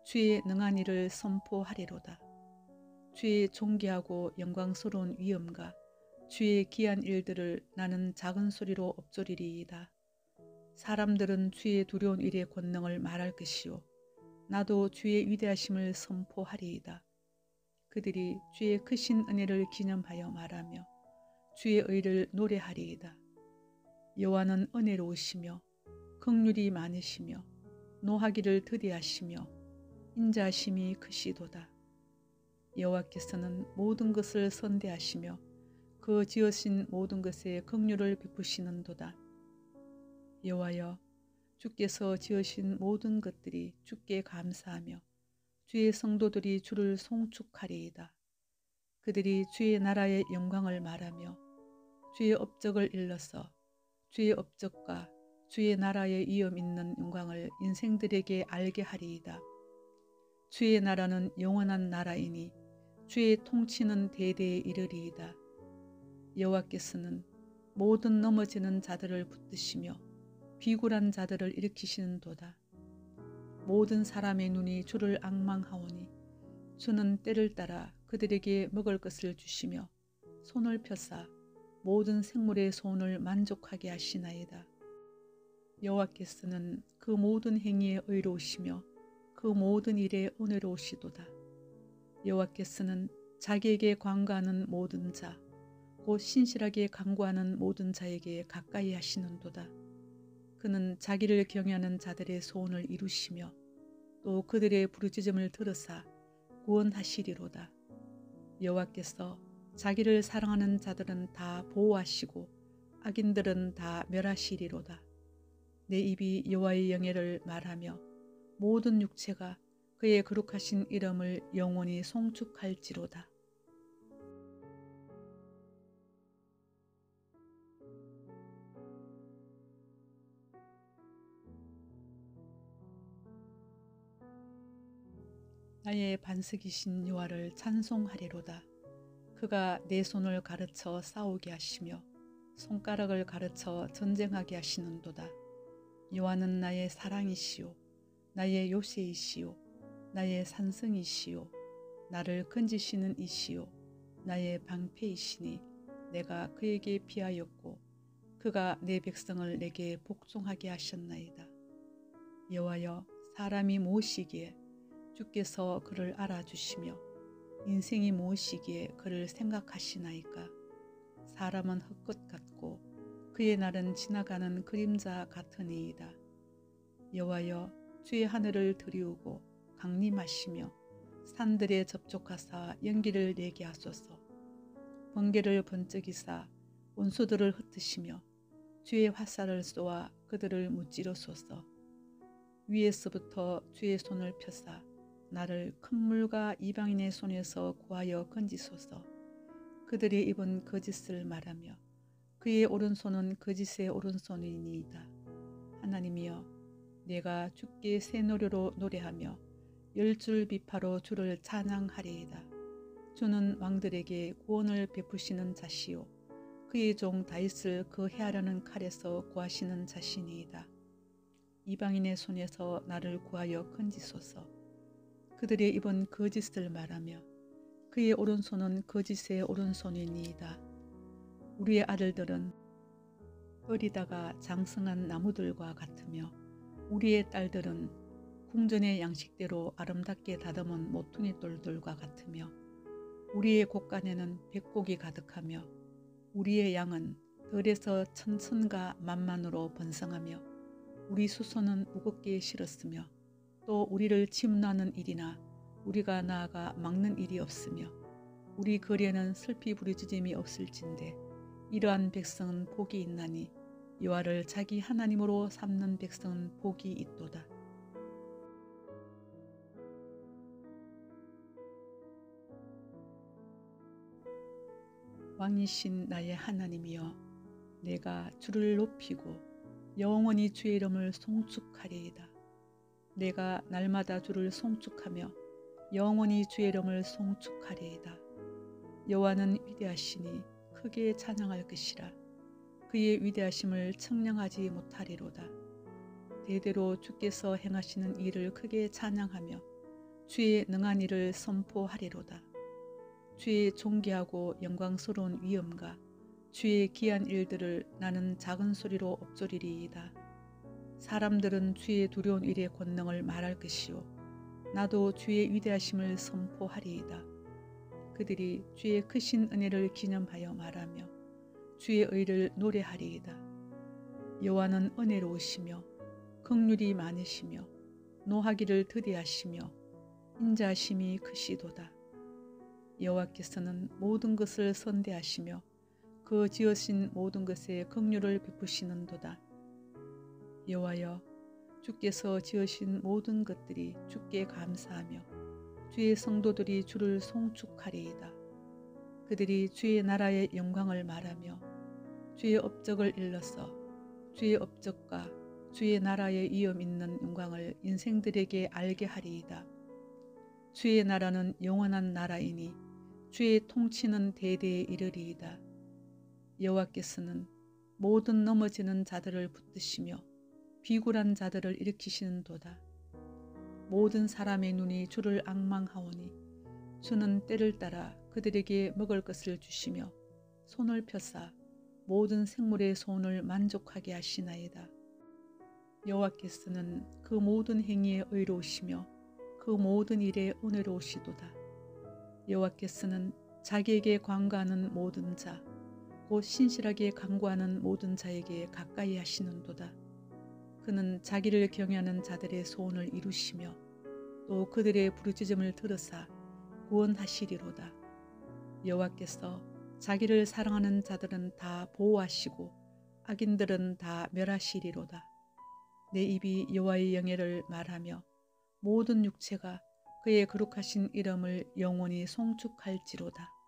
A: 주의 능한 일을 선포하리로다. 주의 존귀하고 영광스러운 위엄과 주의 귀한 일들을 나는 작은 소리로 엎조리리이다. 사람들은 주의 두려운 일의 권능을 말할 것이요 나도 주의 위대하심을 선포하리이다. 그들이 주의 크신 은혜를 기념하여 말하며 주의 의를 노래하리이다. 여호와는 은혜로우시며 극률이 많으시며 노하기를 드디하시며 인자하심이 크시도다. 여호와께서는 모든 것을 선대하시며 그 지으신 모든 것에 극률을 베푸시는도다. 여호와여 주께서 지으신 모든 것들이 주께 감사하며 주의 성도들이 주를 송축하리이다. 그들이 주의 나라의 영광을 말하며 주의 업적을 일러서 주의 업적과 주의 나라의 이음 있는 영광을 인생들에게 알게 하리이다. 주의 나라는 영원한 나라이니 주의 통치는 대대에 이르리이다. 여호와께서는 모든 넘어지는 자들을 붙드시며 비굴한 자들을 일으키시는 도다. 모든 사람의 눈이 주를 악망하오니 주는 때를 따라 그들에게 먹을 것을 주시며 손을 펴사 모든 생물의 손을 만족하게 하시나이다. 여호와께서는 그 모든 행위에 의로우시며 그 모든 일에 은혜로우시도다. 여호와께서는 자기에게 관가하는 모든 자, 곧 신실하게 강구하는 모든 자에게 가까이 하시는도다. 그는 자기를 경외하는 자들의 소원을 이루시며 또 그들의 부르짖음을 들으사 구원하시리로다. 여호와께서 자기를 사랑하는 자들은 다 보호하시고 악인들은 다 멸하시리로다. 내 입이 여호와의 영예를 말하며 모든 육체가 그의 거룩하신 이름을 영원히 송축할지로다. 나의 반석이신 여호와를 찬송하리로다. 그가 내 손을 가르쳐 싸우게 하시며 손가락을 가르쳐 전쟁하게 하시는도다. 여호와는 나의 사랑이시요 나의 요새이시요 나의 산성이시요 나를 건지시는 이시요 나의 방패이시니 내가 그에게 피하였고 그가 내 백성을 내게 복종하게 하셨나이다. 여호와여 사람이 무엇이기에 주께서 그를 알아주시며 인생이 무엇이기에 그를 생각하시나이까? 사람은 헛것 같고 그의 날은 지나가는 그림자 같으니이다. 여호와여 주의 하늘을 들이우고 강림하시며 산들에 접촉하사 연기를 내게 하소서. 번개를 번쩍이사 원수들을 흩으시며 주의 화살을 쏘아 그들을 무찌르소서. 위에서부터 주의 손을 펴사 나를 큰 물과 이방인의 손에서 구하여 건지소서. 그들이 입은 거짓을 말하며 그의 오른손은 거짓의 오른손이니이다. 하나님이여 내가 주께 새 노래로 노래하며 열줄 비파로 주를 찬양하리이다. 주는 왕들에게 구원을 베푸시는 자시요 그의 종 다윗을 그 해하려는 칼에서 구하시는 자신이이다. 이방인의 손에서 나를 구하여 건지소서. 그들의 입은 거짓을 말하며 그의 오른손은 거짓의 오른손이니이다. 우리의 아들들은 어리다가 장성한 나무들과 같으며 우리의 딸들은 궁전의 양식대로 아름답게 다듬은 모퉁이 돌들과 같으며 우리의 곳간에는 백곡이 가득하며 우리의 양은 들에서 천천과 만만으로 번성하며 우리 수소는 무겁게 실었으며 또 우리를 침노하는 일이나 우리가 나아가 막는 일이 없으며 우리 거리에는 슬피 부르짖음이 없을진데 이러한 백성은 복이 있나니 여호와를 자기 하나님으로 삼는 백성은 복이 있도다. 왕이신 나의 하나님이여 내가 주를 높이고 영원히 주의 이름을 송축하리이다. 내가 날마다 주를 송축하며 영원히 주의 이름을 송축하리이다. 여호와는 위대하시니 크게 찬양할 것이라. 그의 위대하심을 청량하지 못하리로다. 대대로 주께서 행하시는 일을 크게 찬양하며 주의 능한 일을 선포하리로다. 주의 존귀하고 영광스러운 위엄과 주의 귀한 일들을 나는 작은 소리로 엎조리리이다. 사람들은 주의 두려운 일의 권능을 말할 것이요 나도 주의 위대하심을 선포하리이다. 그들이 주의 크신 은혜를 기념하여 말하며 주의 의를 노래하리이다. 여호와는 은혜로우시며 극률이 많으시며 노하기를 드디하시며 인자하심이 크시도다. 여호와께서는 모든 것을 선대하시며 그 지으신 모든 것에 긍휼을 베푸시는도다. 여호와여 주께서 지으신 모든 것들이 주께 감사하며 주의 성도들이 주를 송축하리이다. 그들이 주의 나라의 영광을 말하며 주의 업적을 일러서 주의 업적과 주의 나라의 위엄 있는 영광을 인생들에게 알게 하리이다. 주의 나라는 영원한 나라이니 주의 통치는 대대에 이르리이다. 여호와께서는 모든 넘어지는 자들을 붙드시며 비굴한 자들을 일으키시는 도다. 모든 사람의 눈이 주를 악망하오니 주는 때를 따라 그들에게 먹을 것을 주시며 손을 펴사 모든 생물의 손을 만족하게 하시나이다. 여호와께서는 그 모든 행위에 의로우시며 그 모든 일에 은혜로우시도다. 여호와께서는 자기에게 관가하는 모든 자, 곧 신실하게 강구하는 모든 자에게 가까이 하시는도다. 그는 자기를 경외하는 자들의 소원을 이루시며 또 그들의 부르짖음을 들으사 구원하시리로다. 여호와께서 자기를 사랑하는 자들은 다 보호하시고 악인들은 다 멸하시리로다. 내 입이 여호와의 영예를 말하며 모든 육체가 그의 거룩하신 이름을 영원히 송축할지로다.